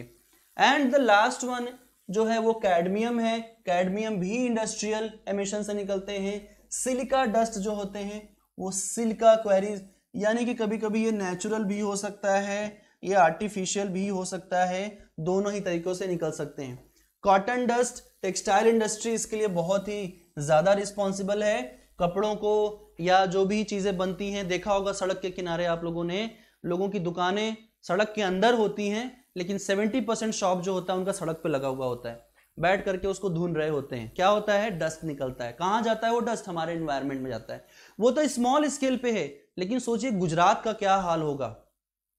एंड द लास्ट वन जो है वो कैडमियम है। कैडमियम भी इंडस्ट्रियल एमिशन से निकलते हैं। सिलिका डस्ट जो होते हैं, वो सिलिका क्वेरीज यानी कि कभी कभी ये नेचुरल भी हो सकता है, ये आर्टिफिशियल भी हो सकता है। दोनों ही तरीकों से निकल सकते हैं। कॉटन डस्ट टेक्सटाइल इंडस्ट्री इसके लिए बहुत ही ज़्यादा रिस्पॉन्सिबल है। कपड़ों को या जो भी चीज़ें बनती हैं, देखा होगा सड़क के किनारे आप लोगों ने, लोगों की दुकानें सड़क के अंदर होती हैं, लेकिन 70 परसेंट शॉप जो होता है, उनका सड़क पे लगा हुआ होता है। बैठ करके उसको ढूंढ रहे होते हैं। क्या होता है? डस्ट निकलता है। कहाँ जाता है वो डस्ट हमारे इन्वायरमेंट में जाता है। वो तो स्मॉल स्केल पे है, लेकिन सोचिए गुजरात का क्या हाल होगा?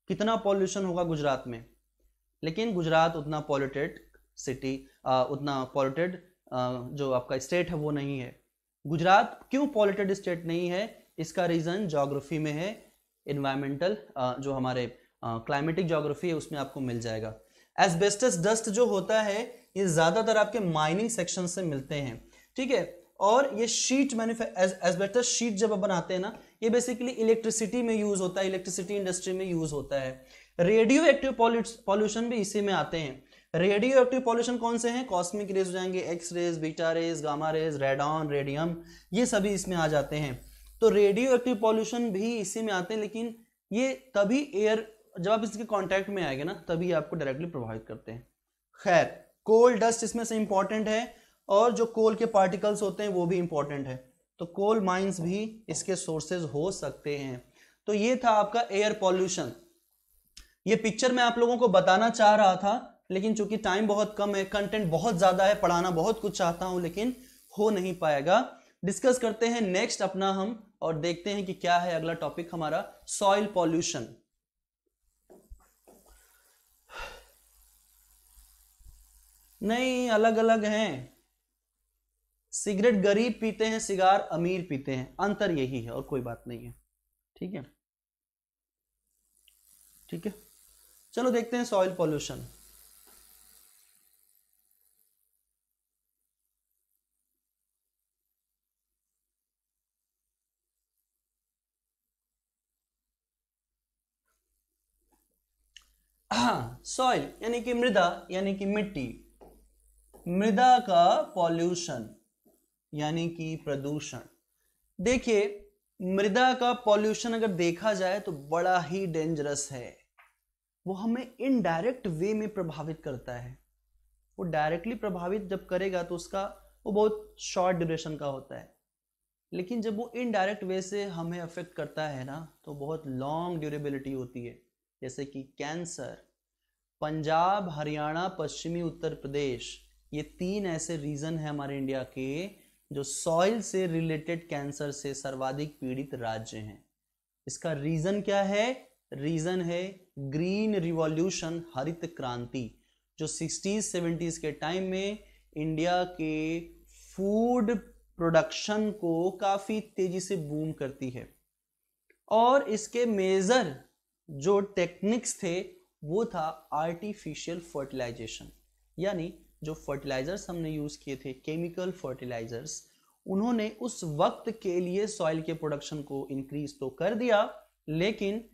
कितना पॉल्यूशन होगा गुजरात में? लेकिन गुजरात उतना पॉल्यूटेड सिटी उतना पॉल्यूटेड जो आपका स्टेट है वो नहीं है। गुजरात क्यों पॉल्यूटेड स्टेट नहीं है? इसका रीज़न जोग्राफी में है। इन्वायरमेंटल जो हमारे क्लाइमेटिक जोग्राफी है, उसमें आपको मिल जाएगा। एसबेस्टस डस्ट जो होता है, ये ज़्यादातर आपके माइनिंग सेक्शन से मिलते हैं। ठीक है? और ये शीट एसबेस्टस शीट जब बनाते हैं ना, ये बेसिकली इलेक्ट्रिसिटी में यूज़ होता है इलेक्ट्रिसिटी इंडस्ट्री में यूज़ होता है। रेडियो एक्टिव पॉल्यूशन भी इसी में आते हैं। रेडियो एक्टिव पॉल्यूशन कौन से हैं? कॉस्मिक रेज हो जाएँगे X rays beta rays gamma rays radon radium ये सभी इसमें आ जाते हैं। तो रेडियो एक्टिव पॉल्यूशन भी इसी में आते हैं, लेकिन ये तभी एयर जब आप इसके कांटेक्ट में आएँगे ना, तभी आपको डायरेक्टली प्रभावित करते हैं। खैर कोल डस्ट इसमें से इंपॉर्टेंट है, और जो कोल के पार्टिकल्स होते हैं, वो भी इंपॉर्टेंट है। तो कोल माइंस भी इसके सोर्सेज हो सकते हैं। तो ये था आपका एयर पॉल्यूशन ये पिक्चर मैं आप लोगों को बताना चाह रहा था, लेकिन चूँकि टाइम बहुत कम है कंटेंट बहुत ज़्यादा है, पढ़ाना बहुत कुछ चाहता हूँ, लेकिन हो नहीं पाएगा। डिस्कस करते हैं नेक्स्ट अपना हम, और देखते हैं कि क्या है अगला टॉपिक हमारा सॉइल पॉल्यूशन नहीं अलग अलग हैं। सिगरेट गरीब पीते हैं, सिगार अमीर पीते हैं। अंतर यही है, और कोई बात नहीं है। ठीक है? ठीक है? चलो देखते हैं सॉइल पॉल्यूशन सॉइल यानी कि मृदा, यानी कि मिट्टी. मृदा का पॉल्यूशन यानी कि प्रदूषण. देखिए, मृदा का पॉल्यूशन अगर देखा जाए तो बड़ा ही डेंजरस है. वो हमें इनडायरेक्ट वे में प्रभावित करता है। वो डायरेक्टली प्रभावित जब करेगा तो उसका, वो बहुत शॉर्ट ड्यूरेशन का होता है। लेकिन जब वो इनडायरेक्ट वे से हमें अफेक्ट करता है ना तो बहुत लॉन्ग ड्यूरेबिलिटी होती है। जैसे कि कैंसर पंजाब, हरियाणा, पश्चिमी उत्तर प्रदेश, ये तीन ऐसे रीजन है हमारे इंडिया के, जो सॉइल से रिलेटेड कैंसर से सर्वाधिक पीड़ित राज्य हैं। इसका रीजन क्या है? रीजन है ग्रीन रिवॉल्यूशन हरित क्रांति, जो सिक्सटीज, सेवेंटीज के टाइम में इंडिया के फ़ूड प्रोडक्शन को काफ़ी तेज़ी से बूम करती है। और इसके मेजर जो टेक्निक्स थे, वो था आर्टिफिशियल फर्टिलाइजेशन। यानी जो फर्टिलाइजर्स हमने यूज़ किए थे, केमिकल फर्टिलाइजर्स, उन्होंने उस वक्त के लिए सॉइल के प्रोडक्शन को इंक्रीज तो कर दिया, लेकिन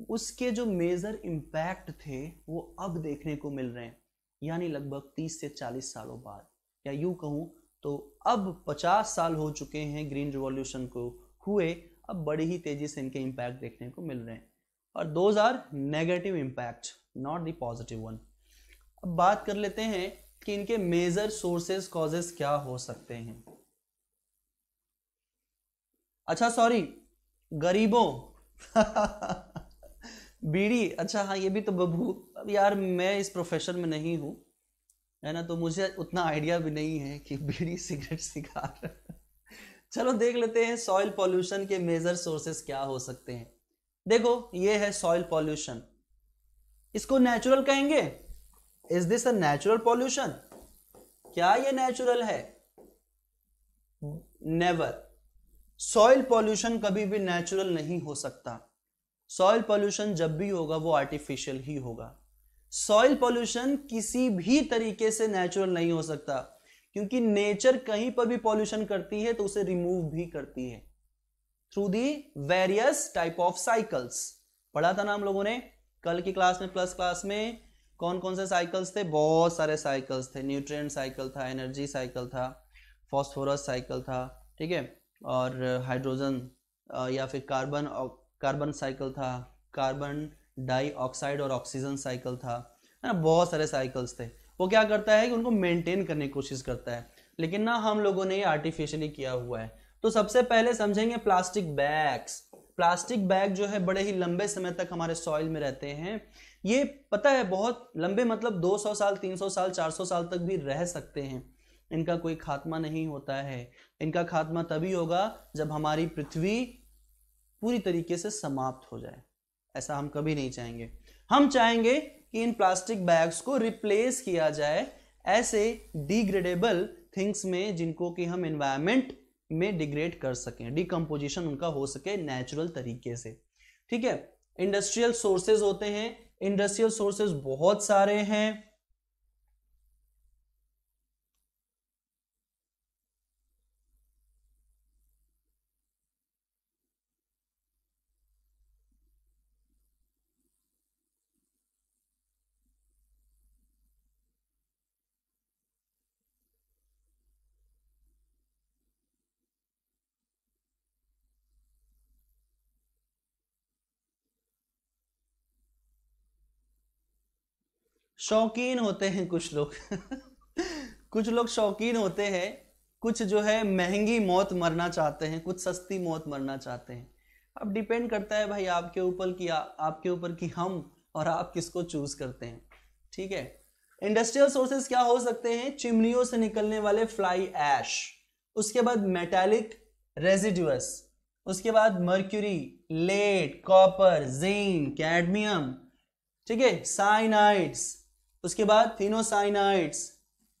उसके जो मेजर इम्पैक्ट थे, वो अब देखने को मिल रहे हैं। यानी लगभग 30 से 40 सालों बाद। या यूँ कहूँ तो अब 50 साल हो चुके हैं ग्रीन रिवॉल्यूशन को हुए, अब बड़ी ही तेज़ी से इनके इम्पैक्ट देखने को मिल रहे हैं। और those are negative impact not the positive one अब बात कर लेते हैं कि इनके मेजर सोर्सेस कॉजेस क्या हो सकते हैं। अच्छा सॉरी गरीबों। [LAUGHS] बीड़ी अच्छा हाँ ये भी तो बबू, अब यार मैं इस प्रोफेशन में नहीं हूँ, है ना तो मुझे उतना आइडिया भी नहीं है कि बीड़ी सिगरेट सिगार चलो, देख लेते हैं सॉइल पॉल्यूशन के मेजर सोर्सेस क्या हो सकते हैं। देखो, ये है सॉइल पॉल्यूशन इसको नेचुरल कहेंगे? Is this a natural pollution क्या ये नेचुरल है? नेवर सॉइल पॉल्यूशन कभी भी नेचुरल नहीं हो सकता। सॉइल पॉल्यूशन जब भी होगा, वो आर्टिफिशियल ही होगा। सॉइल पॉल्यूशन किसी भी तरीके से नेचुरल नहीं हो सकता, क्योंकि नेचर कहीं पर भी पॉल्यूशन करती है तो उसे रिमूव भी करती है। Through the various type of cycles पढ़ा था ना हम लोगों ने, कल की क्लास में प्लस क्लास में कौन कौन से साइकिल्स थे? बहुत सारे साइकिल्स थे। न्यूट्रिएंट साइकिल था एनर्जी साइकिल था फॉस्फोरस साइकिल था, ठीक है? और हाइड्रोजन या फिर कार्बन कार्बन साइकिल था, कार्बन डाइऑक्साइड और ऑक्सीजन साइकिल था, है ना? बहुत सारे साइकिल्स थे। वो क्या करता है कि उनको मेंटेन करने की कोशिश करता है। लेकिन ना हम लोगों ने ये आर्टिफिशियली किया हुआ है। तो सबसे पहले समझेंगे प्लास्टिक बैग्स प्लास्टिक बैग जो है, बड़े ही लंबे समय तक हमारे सॉइल में रहते हैं। ये पता है, बहुत लंबे मतलब 200 साल 300 साल 400 साल तक भी रह सकते हैं। इनका कोई खात्मा नहीं होता है। इनका खात्मा तभी होगा जब हमारी पृथ्वी पूरी तरीके से समाप्त हो जाए। ऐसा हम कभी नहीं चाहेंगे। हम चाहेंगे कि इन प्लास्टिक बैग्स को रिप्लेस किया जाए ऐसे डिग्रेडेबल थिंग्स में जिनको कि हम इन्वायरमेंट में डिग्रेड कर सकें। डिकम्पोजिशन उनका हो सके नेचुरल तरीके से। ठीक है? इंडस्ट्रियल सोर्सेज होते हैं। इंडस्ट्रियल सोर्सेज बहुत सारे हैं। शौकीन होते हैं कुछ लोग। [LAUGHS] कुछ लोग शौकीन होते हैं कुछ जो है महँगी मौत मरना चाहते हैं कुछ सस्ती मौत मरना चाहते हैं। अब डिपेंड करता है भाई आपके ऊपर कि आ, आपके ऊपर कि हम और आप किसको चूज़ करते हैं। ठीक है? इंडस्ट्रियल सोर्सेज क्या हो सकते हैं? चिमनियों से निकलने वाले फ्लाई एश उसके बाद मेटालिक रेजिडुअस उसके बाद mercury lead copper zinc cadmium ठीक है? साइनाइड्स उसके बाद फिनोसाइनाइड्स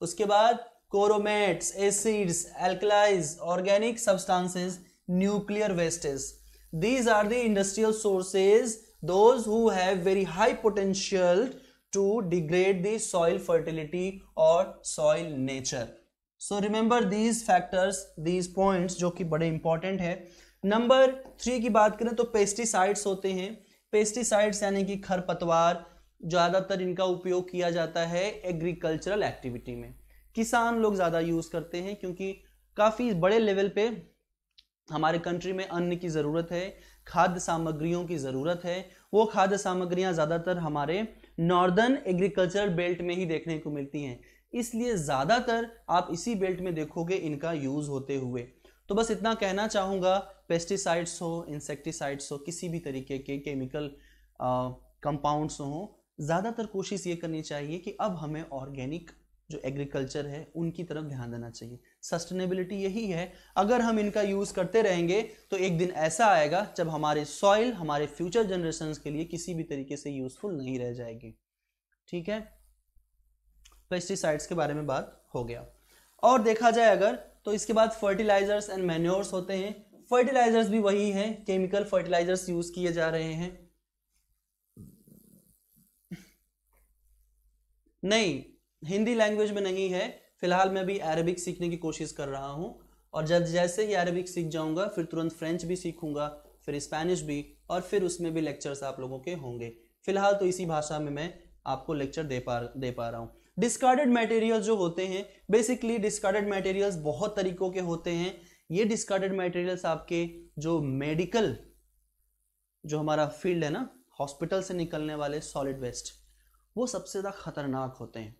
उसके बाद chromates acids alkalies organic substances nuclear wastes these are the industrial sources those who have very high potential to degrade the soil fertility और soil nature so remember these factors these points जो कि बड़े important है. Number three की बात करें तो pesticides होते हैं. पेस्टिसाइड्स यानी कि खरपतवार ज़्यादातर इनका उपयोग किया जाता है एग्रीकल्चरल एक्टिविटी में। किसान लोग ज़्यादा यूज़ करते हैं क्योंकि काफ़ी बड़े लेवल पे हमारे कंट्री में अन्न की ज़रूरत है, खाद्य सामग्रियों की ज़रूरत है। वो खाद्य सामग्रियाँ ज़्यादातर हमारे नॉर्दर्न एग्रीकल्चरल बेल्ट में ही देखने को मिलती हैं। इसलिए ज़्यादातर आप इसी बेल्ट में देखोगे इनका यूज़ होते हुए। तो बस इतना कहना चाहूँगा पेस्टिसाइड्स हो इंसेक्टिसाइड्स हो, किसी भी तरीके के केमिकल कंपाउंड्स हो ज़्यादातर कोशिश ये करनी चाहिए कि अब हमें ऑर्गेनिक जो एग्रीकल्चर है, उनकी तरफ़ ध्यान देना चाहिए। सस्टेनेबिलिटी यही है, अगर हम इनका यूज़ करते रहेंगे तो एक दिन ऐसा आएगा जब हमारे सॉइल, हमारे फ्यूचर जनरेशन के लिए किसी भी तरीके से यूजफुल नहीं रह जाएगी। ठीक है? पेस्टिसाइड्स के बारे में बात हो गया। और देखा जाए अगर तो इसके बाद फर्टिलाइजर्स एंड मैन्योर्स होते हैं। फर्टिलाइजर्स भी वही हैं, केमिकल फर्टिलाइजर्स यूज़ किए जा रहे हैं। नहीं, हिंदी लैंग्वेज में नहीं है। फ़िलहाल मैं भी अरबिक सीखने की कोशिश कर रहा हूँ। और जब जैसे ही अरबिक सीख जाऊँगा, फिर तुरंत फ्रेंच भी सीखूँगा, फिर स्पेनिश भी, और फिर उसमें भी लेक्चर्स आप लोगों के होंगे। फ़िलहाल तो इसी भाषा में मैं आपको लेक्चर दे पा दे पा रहा हूँ। डिस्कार्डेड मटेरियल्स जो होते हैं बेसिकली डिस्कार्डेड मटेरियल्स बहुत तरीकों के होते हैं। ये डिस्कार्डेड मटेरियल्स आपके जो मेडिकल जो हमारा फ़ील्ड है ना हॉस्पिटल से निकलने वाले सॉलिड वेस्ट वो सबसे ज़्यादा खतरनाक होते हैं।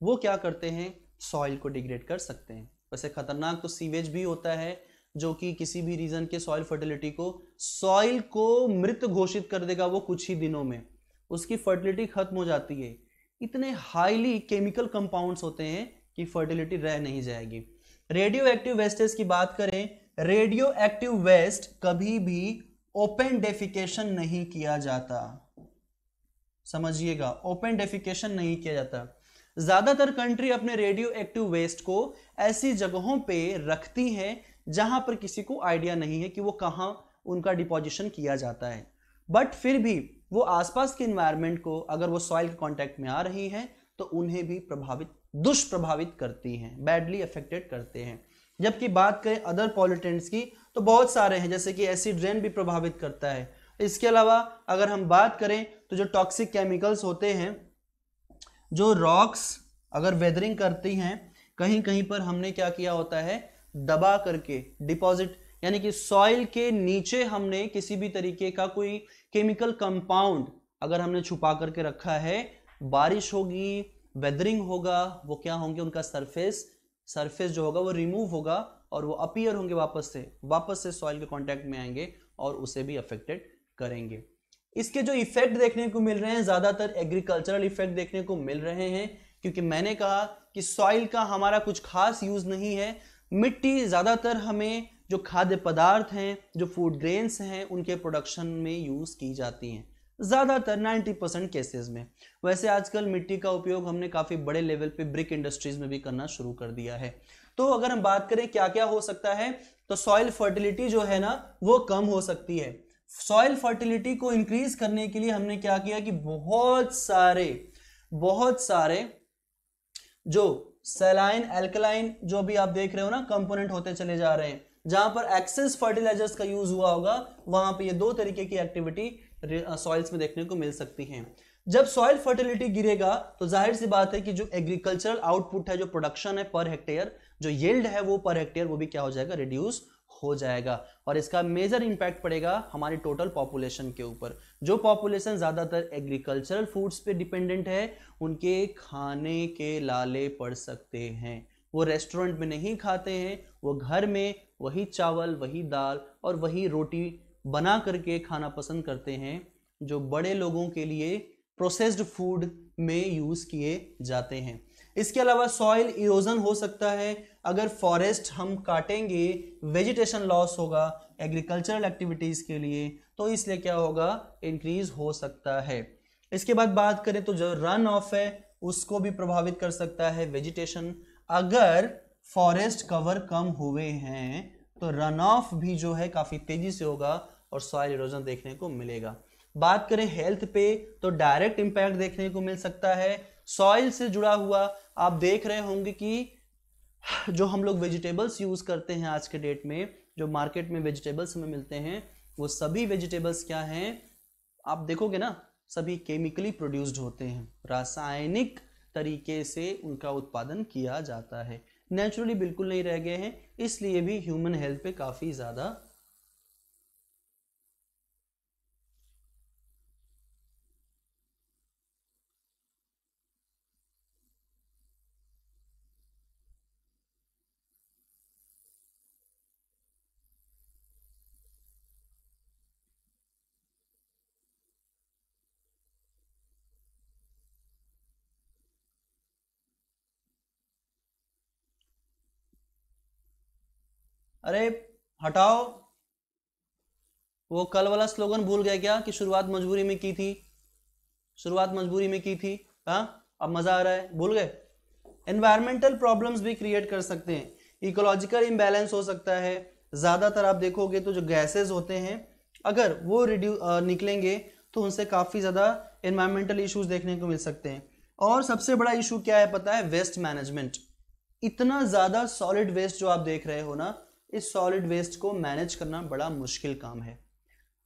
वो क्या करते हैं? सॉइल को डिग्रेड कर सकते हैं। वैसे खतरनाक तो सीवेज भी होता है, जो कि किसी भी रीजन के सॉइल फर्टिलिटी को सॉइल को मृत घोषित कर देगा वो कुछ ही दिनों में। उसकी फर्टिलिटी खत्म हो जाती है। इतने हाईली केमिकल कंपाउंड्स होते हैं कि फर्टिलिटी रह नहीं जाएगी। रेडियो एक्टिव वेस्टेज की बात करें रेडियो एक्टिव वेस्ट कभी भी ओपन डेफिकेशन नहीं किया जाता। समझिएगा ओपन डेफिकेशन नहीं किया जाता। ज़्यादातर कंट्री अपने रेडियो एक्टिव वेस्ट को ऐसी जगहों पे रखती हैं जहाँ पर किसी को आइडिया नहीं है कि वो कहाँ उनका डिपोजिशन किया जाता है। बट फिर भी वो आसपास के इन्वायरमेंट को अगर वो सॉइल के कांटेक्ट में आ रही हैं तो उन्हें भी प्रभावित, दुष्प्रभावित करती हैं बैडली अफेक्टेड करते हैं। जबकि बात करें अदर पॉलिटेंट्स की तो बहुत सारे हैं, जैसे कि एसिड रेन भी प्रभावित करता है। इसके अलावा अगर हम बात करें तो जो टॉक्सिक केमिकल्स होते हैं, जो रॉक्स अगर वेदरिंग करती हैं कहीं कहीं पर हमने क्या किया होता है? दबा करके डिपॉजिट यानी कि सॉइल के नीचे हमने किसी भी तरीके का कोई केमिकल कंपाउंड अगर हमने छुपा करके रखा है, बारिश होगी वेदरिंग होगा, वो क्या होंगे? उनका सरफेस सरफेस जो होगा वो रिमूव होगा और वो अपीयर होंगे वापस से वापस से सॉइल के कांटेक्ट में आएँगे और उसे भी अफेक्टेड करेंगे। इसके जो इफ़ेक्ट देखने को मिल रहे हैं, ज़्यादातर एग्रीकल्चरल इफ़ेक्ट देखने को मिल रहे हैं, क्योंकि मैंने कहा कि सॉइल का हमारा कुछ खास यूज़ नहीं है। मिट्टी ज़्यादातर हमें जो खाद्य पदार्थ हैं, जो फ़ूड ग्रेन्स हैं, उनके प्रोडक्शन में यूज़ की जाती हैं। ज़्यादातर 90 परसेंट केसेज में। वैसे आजकल मिट्टी का उपयोग हमने काफ़ी बड़े लेवल पे ब्रिक इंडस्ट्रीज़ में भी करना शुरू कर दिया है। तो अगर हम बात करें क्या क्या हो सकता है तो सॉइल फर्टिलिटी जो है ना, वो कम हो सकती है। सॉइल फर्टिलिटी को इंक्रीज करने के लिए हमने क्या किया कि बहुत सारे बहुत सारे जो सेलाइन एल्कलाइन जो भी आप देख रहे हो ना कंपोनेंट होते चले जा रहे हैं। जहाँ पर एक्सेस फर्टिलाइजर्स का यूज़ हुआ होगा, वहाँ पे ये दो तरीके की एक्टिविटी सॉइल्स में देखने को मिल सकती हैं। जब सॉइल फर्टिलिटी गिरेगा तो ज़ाहिर सी बात है कि जो एग्रीकल्चरल आउटपुट है, जो प्रोडक्शन है पर हेक्टेयर जो येल्ड है वो पर हेक्टेयर वो भी क्या हो जाएगा रिड्यूस हो जाएगा और इसका मेजर इम्पैक्ट पड़ेगा हमारी टोटल पॉपुलेशन के ऊपर। जो पॉपुलेशन ज़्यादातर एग्रीकल्चरल फूड्स पे डिपेंडेंट है, उनके खाने के लाले पड़ सकते हैं। वो रेस्टोरेंट में नहीं खाते हैं, वो घर में वही चावल, वही दाल और वही रोटी बना करके खाना पसंद करते हैं, जो बड़े लोगों के लिए प्रोसेस्ड फ़ूड में यूज़ किए जाते हैं। इसके अलावा सॉइल इरोजन हो सकता है अगर फॉरेस्ट हम काटेंगे वेजिटेशन लॉस होगा एग्रीकल्चरल एक्टिविटीज़ के लिए तो इसलिए क्या होगा? इंक्रीज हो सकता है। इसके बाद बात करें तो जो रन ऑफ़ है, उसको भी प्रभावित कर सकता है वेजिटेशन अगर फॉरेस्ट कवर कम हुए हैं तो रन ऑफ़ भी जो है काफ़ी तेज़ी से होगा और सॉइल इरोजन देखने को मिलेगा। बात करें हेल्थ पे तो डायरेक्ट इंपैक्ट देखने को मिल सकता है। सॉइल से जुड़ा हुआ आप देख रहे होंगे कि जो हम लोग वेजिटेबल्स यूज़ करते हैं आज के डेट में, जो मार्केट में वेजिटेबल्स हमें मिलते हैं, वो सभी वेजिटेबल्स क्या हैं? आप देखोगे ना, सभी केमिकली प्रोड्यूस्ड होते हैं। रासायनिक तरीके से उनका उत्पादन किया जाता है। नेचुरली बिल्कुल नहीं रह गए हैं, इसलिए भी ह्यूमन हेल्थ पे काफ़ी ज़्यादा अरे, हटाओ। वो कल वाला स्लोगन भूल गया क्या कि शुरुआत मजबूरी में की थी? शुरुआत मजबूरी में की थी। हाँ? अब मज़ा आ रहा है। भूल गए? एनवायरमेंटल प्रॉब्लम्स भी क्रिएट कर सकते हैं। इकोलॉजिकल इम्बैलेंस हो सकता है। ज़्यादातर आप देखोगे तो जो गैसेज होते हैं, अगर वो रिड्यू निकलेंगे तो उनसे काफ़ी ज़्यादा एनवायरमेंटल इश्यूज़ देखने को मिल सकते हैं। और सबसे बड़ा इशू क्या है पता है? वेस्ट मैनेजमेंट इतना ज़्यादा सॉलिड वेस्ट जो आप देख रहे हो ना इस सॉलिड वेस्ट को मैनेज करना बड़ा मुश्किल काम है।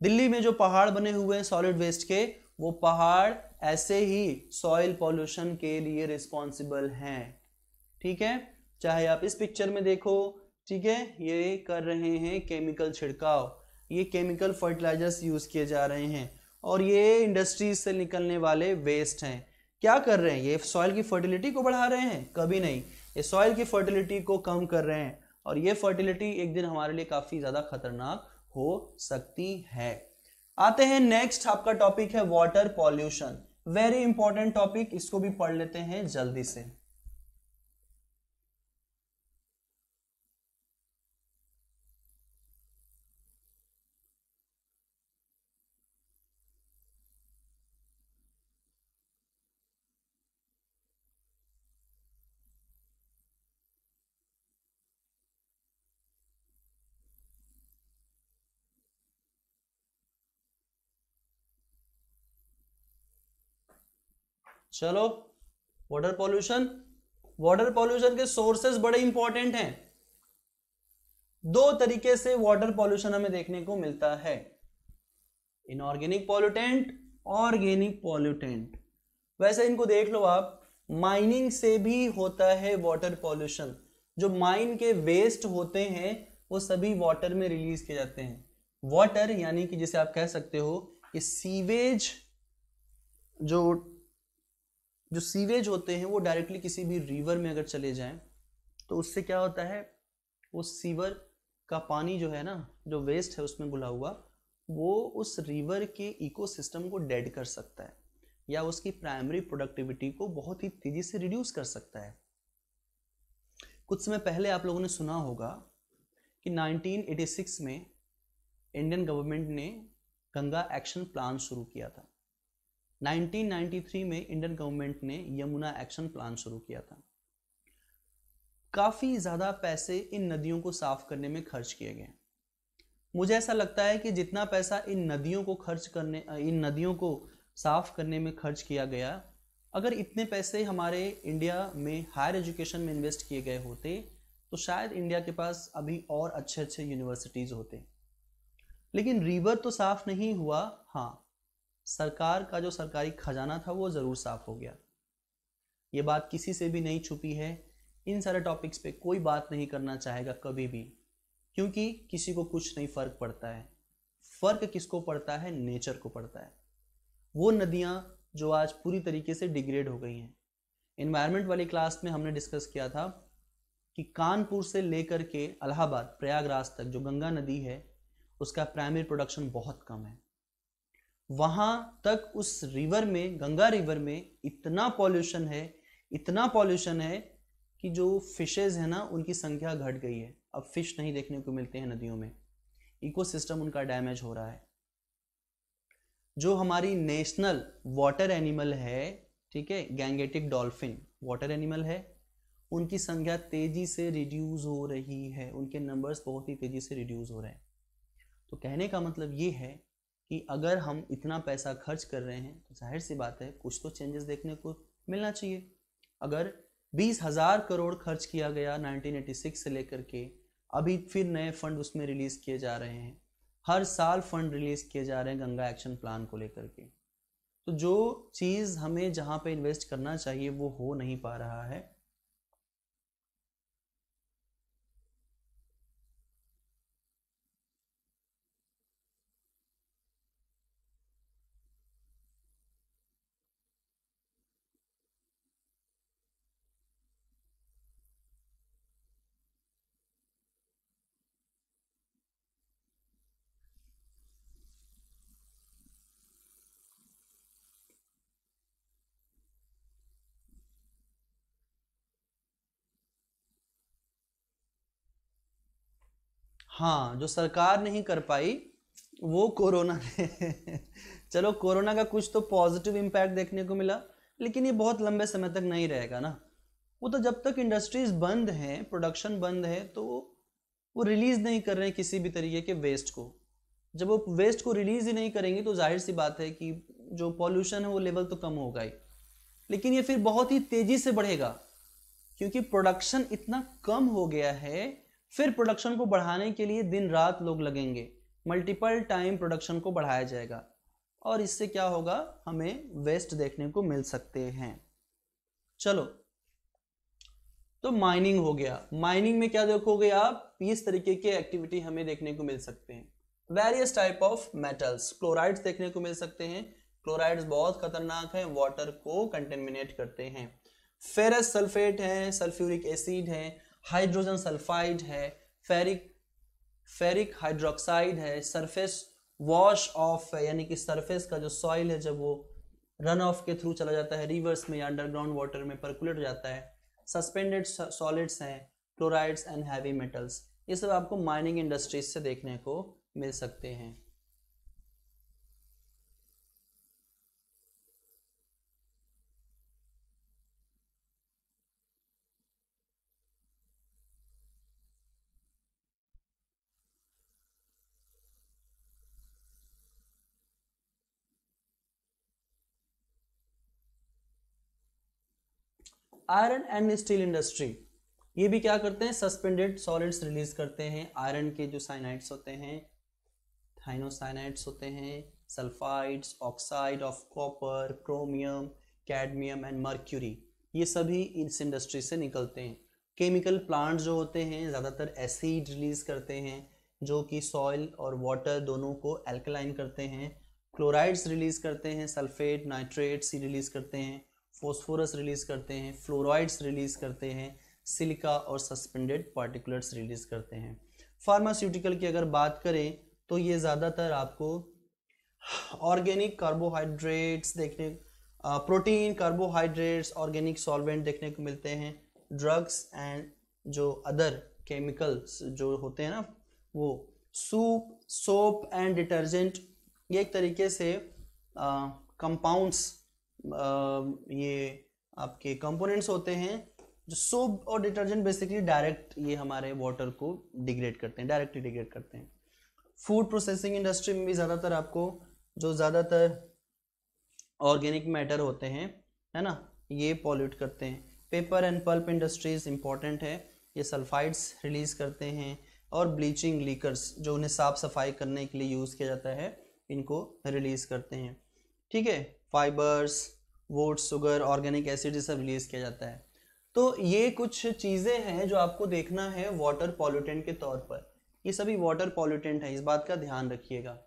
दिल्ली में जो पहाड़ बने हुए हैं सॉलिड वेस्ट के, वो पहाड़ ऐसे ही सॉइल पॉल्यूशन के लिए रिस्पॉन्सिबल हैं। ठीक है? चाहे आप इस पिक्चर में देखो, ठीक है? ये कर रहे हैं केमिकल छिड़काव। ये केमिकल फर्टिलाइजर्स यूज़ किए जा रहे हैं। और ये इंडस्ट्रीज़ से निकलने वाले वेस्ट हैं। क्या कर रहे हैं? ये सॉइल की फर्टिलिटी को बढ़ा रहे हैं? कभी नहीं। ये सॉइल की फर्टिलिटी को कम कर रहे हैं। और ये फर्टिलिटी एक दिन हमारे लिए काफ़ी ज़्यादा खतरनाक हो सकती है। आते हैं नेक्स्ट आपका टॉपिक है water pollution very important topic इसको भी पढ़ लेते हैं जल्दी से। चलो वाटर पॉल्यूशन वाटर पॉल्यूशन के सोर्सेस बड़े इंपॉर्टेंट हैं। दो तरीके से वाटर पॉल्यूशन हमें देखने को मिलता है। इनऑर्गेनिक पॉल्यूटेंट ऑर्गेनिक पॉल्यूटेंट वैसे इनको देख लो आप माइनिंग से भी होता है वाटर पॉल्यूशन जो माइन के वेस्ट होते हैं, वो सभी वाटर में रिलीज़ किए जाते हैं। वाटर यानी कि जिसे आप कह सकते हो कि सीवेज जो जो सीवेज होते हैं, वो डायरेक्टली किसी भी रिवर में अगर चले जाएँ तो उससे क्या होता है, वो सीवर का पानी जो है ना, जो वेस्ट है उसमें घुला हुआ, वो उस रिवर के इकोसिस्टम को डेड कर सकता है, या उसकी प्राइमरी प्रोडक्टिविटी को बहुत ही तेज़ी से रिड्यूस कर सकता है। कुछ समय पहले आप लोगों ने सुना होगा कि 1986 में इंडियन गवर्नमेंट ने गंगा एक्शन प्लान शुरू किया था। 1993 में इंडियन गवर्नमेंट ने यमुना एक्शन प्लान शुरू किया था। काफ़ी ज़्यादा पैसे इन नदियों को साफ़ करने में खर्च किए गए। मुझे ऐसा लगता है कि जितना पैसा इन नदियों को खर्च करने, इन नदियों को साफ़ करने में खर्च किया गया, अगर इतने पैसे हमारे इंडिया में हायर एजुकेशन में इन्वेस्ट किए गए होते तो शायद इंडिया के पास अभी और अच्छे अच्छे यूनिवर्सिटीज़ होते। लेकिन रिवर तो साफ़ नहीं हुआ हाँ सरकार का जो सरकारी खजाना था, वो ज़रूर साफ़ हो गया। ये बात किसी से भी नहीं छुपी है। इन सारे टॉपिक्स पे कोई बात नहीं करना चाहेगा कभी भी, क्योंकि किसी को कुछ नहीं फ़र्क पड़ता है। फ़र्क किसको पड़ता है? नेचर को पड़ता है। वो नदियाँ जो आज पूरी तरीके से डिग्रेड हो गई हैं। इन्वायरमेंट वाली क्लास में हमने डिस्कस किया था कि कानपुर से लेकर के इलाहाबाद प्रयागराज तक जो गंगा नदी है, उसका प्राइमरी प्रोडक्शन बहुत कम है। वहाँ तक उस रिवर में, गंगा रिवर में इतना पॉल्यूशन है, इतना पॉल्यूशन है कि जो फिशेज है ना, उनकी संख्या घट गई है। अब फ़िश नहीं देखने को मिलते हैं नदियों में। इकोसिस्टम उनका डैमेज हो रहा है। जो हमारी नेशनल वाटर एनिमल है, ठीक है गैंगेटिक डॉल्फिन वाटर एनिमल है, उनकी संख्या तेज़ी से रिड्यूस हो रही है। उनके नंबर्स बहुत ही तेज़ी से रिड्यूस हो रहे हैं। तो कहने का मतलब ये है कि अगर हम इतना पैसा खर्च कर रहे हैं तो ज़ाहिर सी बात है, कुछ तो चेंजेस देखने को मिलना चाहिए। अगर बीस हज़ार करोड़ खर्च किया गया 1986 से लेकर के, अभी फिर नए फंड उसमें रिलीज़ किए जा रहे हैं। हर साल फंड रिलीज़ किए जा रहे हैं गंगा एक्शन प्लान को लेकर के। तो जो चीज़ हमें जहाँ पे इन्वेस्ट करना चाहिए, वो हो नहीं पा रहा है। हाँ जो सरकार नहीं कर पाई, वो कोरोना ने। [LAUGHS] चलो, कोरोना का कुछ तो पॉजिटिव इम्पैक्ट देखने को मिला, लेकिन ये बहुत लंबे समय तक नहीं रहेगा ना। वो तो जब तक इंडस्ट्रीज़ बंद हैं प्रोडक्शन बंद है तो वो रिलीज़ नहीं कर रहे हैं किसी भी तरीके के वेस्ट को। जब वो वेस्ट को रिलीज़ ही नहीं करेंगे तो ज़ाहिर सी बात है कि जो पॉल्यूशन है, वो लेवल तो कम होगा ही। लेकिन ये फिर बहुत ही तेज़ी से बढ़ेगा, क्योंकि प्रोडक्शन इतना कम हो गया है फिर प्रोडक्शन को बढ़ाने के लिए दिन रात लोग लगेंगे। मल्टीपल टाइम प्रोडक्शन को बढ़ाया जाएगा। और इससे क्या होगा? हमें वेस्ट देखने को मिल सकते हैं। चलो। तो माइनिंग हो गया। माइनिंग में क्या देखोगे आप? इस तरीके के एक्टिविटी हमें देखने को मिल सकते हैं। Various type of metals chlorides देखने को मिल सकते हैं। क्लोराइड्स बहुत खतरनाक है वाटर को कंटेमिनेट करते हैं। फेरस सल्फेट है सल्फ्यूरिक एसिड है। हाइड्रोजन सल्फाइड है फेरिक फेरिक हाइड्रोक्साइड है सरफेस वॉश ऑफ़ है, यानी कि सरफेस का जो सॉइल है जब वो रन ऑफ़ के थ्रू चला जाता है रिवर्स में या अंडरग्राउंड वाटर में परकुलेट हो जाता है सस्पेंडेड सॉलिड्स हैं क्लोराइड्स एंड हैवी मेटल्स ये सब आपको माइनिंग इंडस्ट्रीज़ से देखने को मिल सकते हैं। Iron and steel industry. ये भी क्या करते हैं? सस्पेंडेड सॉलिड्स रिलीज़ करते हैं। आयरन के जो साइनाइड्स होते हैं, थाइनोसाइनाइड्स होते हैं, sulphides, oxide of copper, chromium, cadmium and mercury, ये सभी इस इंडस्ट्री से निकलते हैं। केमिकल प्लांट्स जो होते हैं, ज़्यादातर एसिड रिलीज़ करते हैं, जो कि सॉइल और वाटर दोनों को एल्कलाइन करते हैं। क्लोराइड्स रिलीज़ करते हैं, सल्फेट, नाइट्रेट्स रिलीज़ करते हैं। फॉस्फोरस रिलीज़ करते हैं, फ्लोराइड्स रिलीज़ करते हैं, सिलिका और सस्पेंडेड पार्टिकुलर्स रिलीज़ करते हैं। फार्मास्यूटिकल की अगर बात करें तो ये ज़्यादातर आपको ऑर्गेनिक कार्बोहाइड्रेट्स देखने प्रोटीन, कार्बोहाइड्रेट्स, ऑर्गेनिक सॉल्वेंट देखने को मिलते हैं, ड्रग्स एंड जो अदर केमिकल्स जो होते हैं ना, वो सूप, सोप एंड डिटर्जेंट, ये एक तरीके से कंपाउंड्स ये आपके कंपोनेंट्स होते हैं जो सोप और डिटर्जेंट बेसिकली डायरेक्ट ये हमारे वाटर को डिग्रेड करते हैं डायरेक्टली डिग्रेड करते हैं। फ़ूड प्रोसेसिंग इंडस्ट्री में भी ज़्यादातर आपको, जो ज़्यादातर ऑर्गेनिक मैटर होते हैं, है ना, ये पॉल्यूट करते हैं। Paper and pulp industries important है, ये सल्फाइड्स रिलीज़ करते हैं और ब्लीचिंग लीकर्स जो उन्हें साफ़ सफ़ाई करने के लिए यूज़ किया जाता है, इनको रिलीज़ करते हैं। ठीक है fibres vote, sugar, organic acid सब रिलीज़ किया जाता है। तो ये कुछ चीज़ें हैं जो आपको देखना है वाटर पॉल्यूटेंट के तौर पर। ये सभी वाटर पॉल्यूटेंट है, इस बात का ध्यान रखिएगा।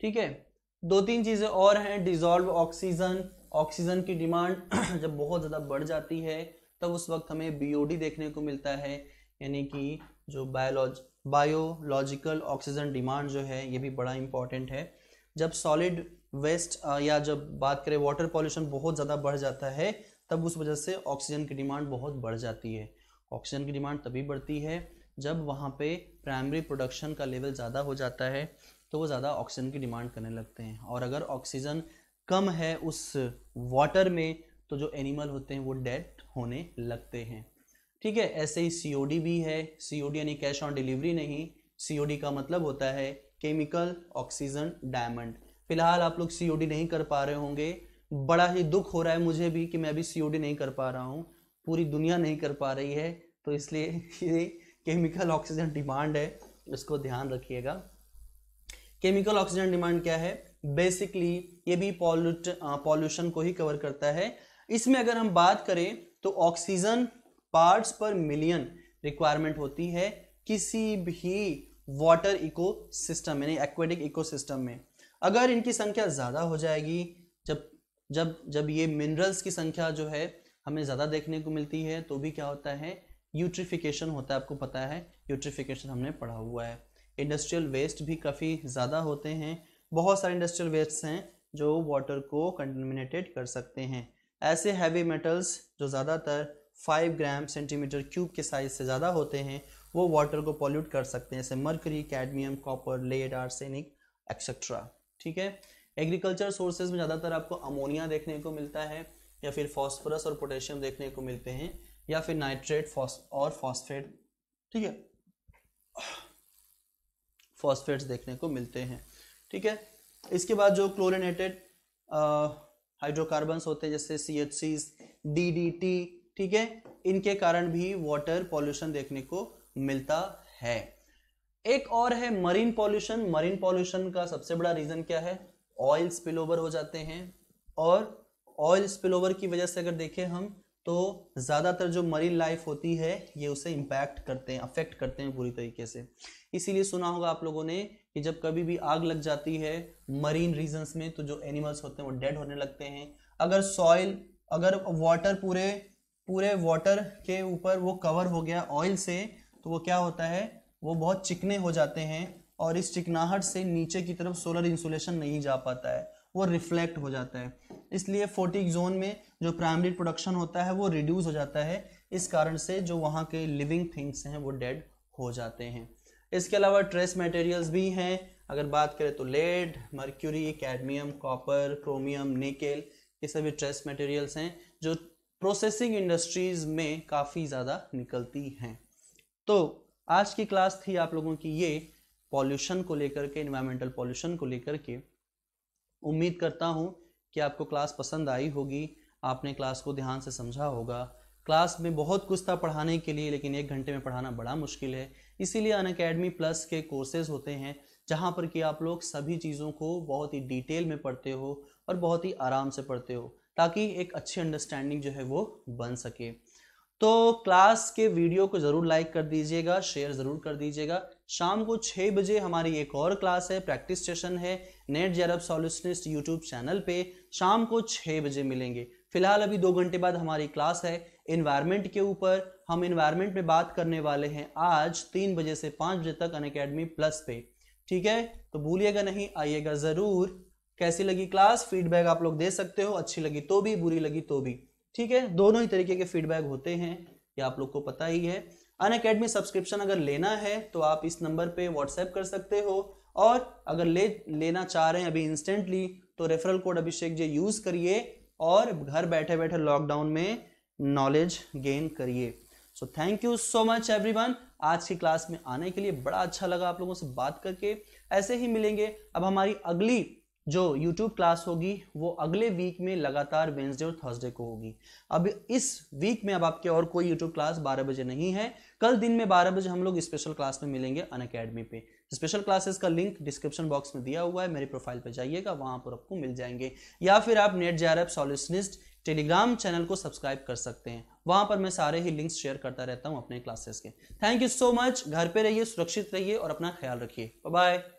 ठीक है? दो तीन चीज़ें और हैं डिजॉल्व ऑक्सीजन। ऑक्सीजन की डिमांड [CLEARS THROAT] जब बहुत ज़्यादा बढ़ जाती है, तब उस वक्त हमें बीओडी देखने को मिलता है। यानी कि जो बायोलॉज, बायोलॉजिकल ऑक्सीजन डिमांड जो है, ये भी बड़ा इंपॉर्टेंट है। जब सॉलिड वेस्ट या जब बात करें वाटर पॉल्यूशन बहुत ज़्यादा बढ़ जाता है, तब उस वजह से ऑक्सीजन की डिमांड बहुत बढ़ जाती है। ऑक्सीजन की डिमांड तभी बढ़ती है जब वहाँ पे प्राइमरी प्रोडक्शन का लेवल ज़्यादा हो जाता है तो वो ज़्यादा ऑक्सीजन की डिमांड करने लगते हैं। और अगर ऑक्सीजन कम है उस वाटर में तो जो एनिमल होते हैं वो डेड होने लगते हैं। ठीक है, ऐसे ही सीओडी भी है। सीओडी यानी कैश ऑन डिलीवरी नहीं। सीओडी का मतलब होता है केमिकल ऑक्सीजन डायमंड फ़िलहाल आप लोग सीओडी नहीं कर पा रहे होंगे। बड़ा ही दुख हो रहा है मुझे भी कि मैं अभी सी नहीं कर पा रहा हूँ। पूरी दुनिया नहीं कर पा रही है तो इसलिए [LAUGHS] ये केमिकल ऑक्सीजन डिमांड है, इसको ध्यान रखिएगा। केमिकल ऑक्सीजन डिमांड क्या है? बेसिकली ये भी पॉल्यूट पॉल्यूशन को ही कवर करता है। इसमें अगर हम बात करें तो ऑक्सीजन पार्ट्स पर मिलियन रिक्वायरमेंट होती है किसी भी वाटर इको सिस्टम यानी एक्वेटिक इको सिस्टम में। अगर इनकी संख्या ज़्यादा हो जाएगी, जब जब जब ये मिनरल्स की संख्या जो है हमें ज़्यादा देखने को मिलती है तो भी क्या होता है? यूट्रिफिकेशन होता है, आपको पता है। यूट्रिफिकेशन हमने पढ़ा हुआ है। इंडस्ट्रियल वेस्ट भी काफ़ी ज़्यादा होते हैं। बहुत सारे इंडस्ट्रियल वेस्ट हैं जो वाटर को कंटमिनेटेड कर सकते हैं। ऐसे हैवी मेटल्स जो ज़्यादातर 5 ग्राम सेंटीमीटर क्यूब के साइज़ से ज़्यादा होते हैं, वो वाटर को पॉल्यूट कर सकते हैं। जैसे mercury cadmium copper lead arsenic etcetera ठीक है? एग्रीकल्चर सोर्सेज में ज़्यादातर आपको अमोनिया देखने को मिलता है, या फिर फॉस्फोरस और पोटेशियम देखने को मिलते हैं, या फिर नाइट्रेट और फॉस्फेट ठीक है? फॉस्फेट्स देखने को मिलते हैं, ठीक है? इसके बाद जो क्लोरिनेटेड हाइड्रोकार्बन्स होते हैं, जैसे C H D D T ठीक है? इनके कारण भी वाटर पॉल्यूशन देखने को मिलता है। एक और है मरीन पॉल्यूशन मरीन पॉल्यूशन का सबसे बड़ा रीजन क्या है? ऑयल स्पिलोवर हो जाते हैं और ऑयल स्पिलोवर की वजह से अगर देखें हम तो ज़्यादातर जो मरीन लाइफ होती है, ये उसे इम्पैक्ट करते हैं अफेक्ट करते हैं पूरी तरीके से। इसीलिए सुना होगा आप लोगों ने कि जब कभी भी आग लग जाती है मरीन रीजन्स में तो जो एनिमल्स होते हैं वो डेड होने लगते हैं। अगर सॉइल अगर वाटर पूरे पूरे वाटर के ऊपर वो कवर हो गया ऑयल से तो वो क्या होता है? वो बहुत चिकने हो जाते हैं और इस चिकनाहट से नीचे की तरफ़ सोलर इंसुलेशन नहीं जा पाता है, वो रिफ्लेक्ट हो जाता है। इसलिए फोर्टिक जोन में जो प्राइमरी प्रोडक्शन होता है, वो रिड्यूस हो जाता है। इस कारण से जो वहाँ के लिविंग थिंग्स हैं, वो डेड हो जाते हैं। इसके अलावा ट्रेस मटेरियल्स भी हैं। अगर बात करें तो lead mercury cadmium copper chromium nickel ये सभी ट्रेस मटेरियल्स हैं, जो प्रोसेसिंग इंडस्ट्रीज़ में काफ़ी ज़्यादा निकलती हैं। तो आज की क्लास थी आप लोगों की ये पॉल्यूशन को लेकर के इन्वायरमेंटल पॉल्यूशन को लेकर के। उम्मीद करता हूँ कि आपको क्लास पसंद आई होगी, आपने क्लास को ध्यान से समझा होगा। क्लास में बहुत कुछ था पढ़ाने के लिए, लेकिन एक घंटे में पढ़ाना बड़ा मुश्किल है। इसीलिए अन अकेडमी प्लस के कोर्सेज होते हैं, जहाँ पर कि आप लोग सभी चीज़ों को बहुत ही डिटेल में पढ़ते हो और बहुत ही आराम से पढ़ते हो, ताकि एक अच्छी अंडरस्टैंडिंग जो है वो बन सके। तो क्लास के वीडियो को ज़रूर लाइक कर दीजिएगा, शेयर ज़रूर कर दीजिएगा। शाम को छः बजे हमारी एक और क्लास है, प्रैक्टिस सेशन है NET JRF Solutionist YouTube channel पे। शाम को छः बजे मिलेंगे। फ़िलहाल अभी दो घंटे बाद हमारी क्लास है इन्वायरमेंट के ऊपर। हम इन्वायरमेंट में बात करने वाले हैं आज तीन बजे से पाँच बजे तक अन प्लस पे। ठीक है? तो भूलिएगा नहीं, आइएगा ज़रूर। कैसी लगी क्लास? फीडबैक आप लोग दे सकते हो, अच्छी लगी तो भी, बुरी लगी तो भी। ठीक है? दोनों ही तरीके के फीडबैक होते हैं, ये आप लोग को पता ही है। अन अकेडमी सब्सक्रिप्शन अगर लेना है तो आप इस नंबर पे व्हाट्सएप कर सकते हो। और अगर ले, लेना चाह रहे हैं अभी इंस्टेंटली तो referral code Abhishek ji use करिए और घर बैठे बैठे लॉकडाउन में नॉलेज गेन करिए। So thank you so much everyone आज की क्लास में आने के लिए बड़ा अच्छा लगा आप लोगों से बात करके। ऐसे ही मिलेंगे अब हमारी अगली जो YouTube क्लास होगी, वो अगले वीक में लगातार वेंसडे और थर्सडे को होगी। अब इस वीक में अब आपके और कोई YouTube क्लास 12 बजे नहीं है। कल दिन में 12 बजे हम लोग स्पेशल क्लास में मिलेंगे अन अकेडमी पे। स्पेशल क्लासेस का लिंक डिस्क्रिप्शन बॉक्स में दिया हुआ है, मेरे प्रोफ़ाइल पे जाइएगा, वहाँ पर आपको मिल जाएँगे। या फिर आप NET J R Telegram channel को सब्सक्राइब कर सकते हैं। वहाँ पर मैं सारे ही लिंक्स शेयर करता रहता हूँ अपने क्लासेस के। थैंक यू सो मच घर पे रहिए, सुरक्षित रहिए और अपना ख्याल रखिए। बाय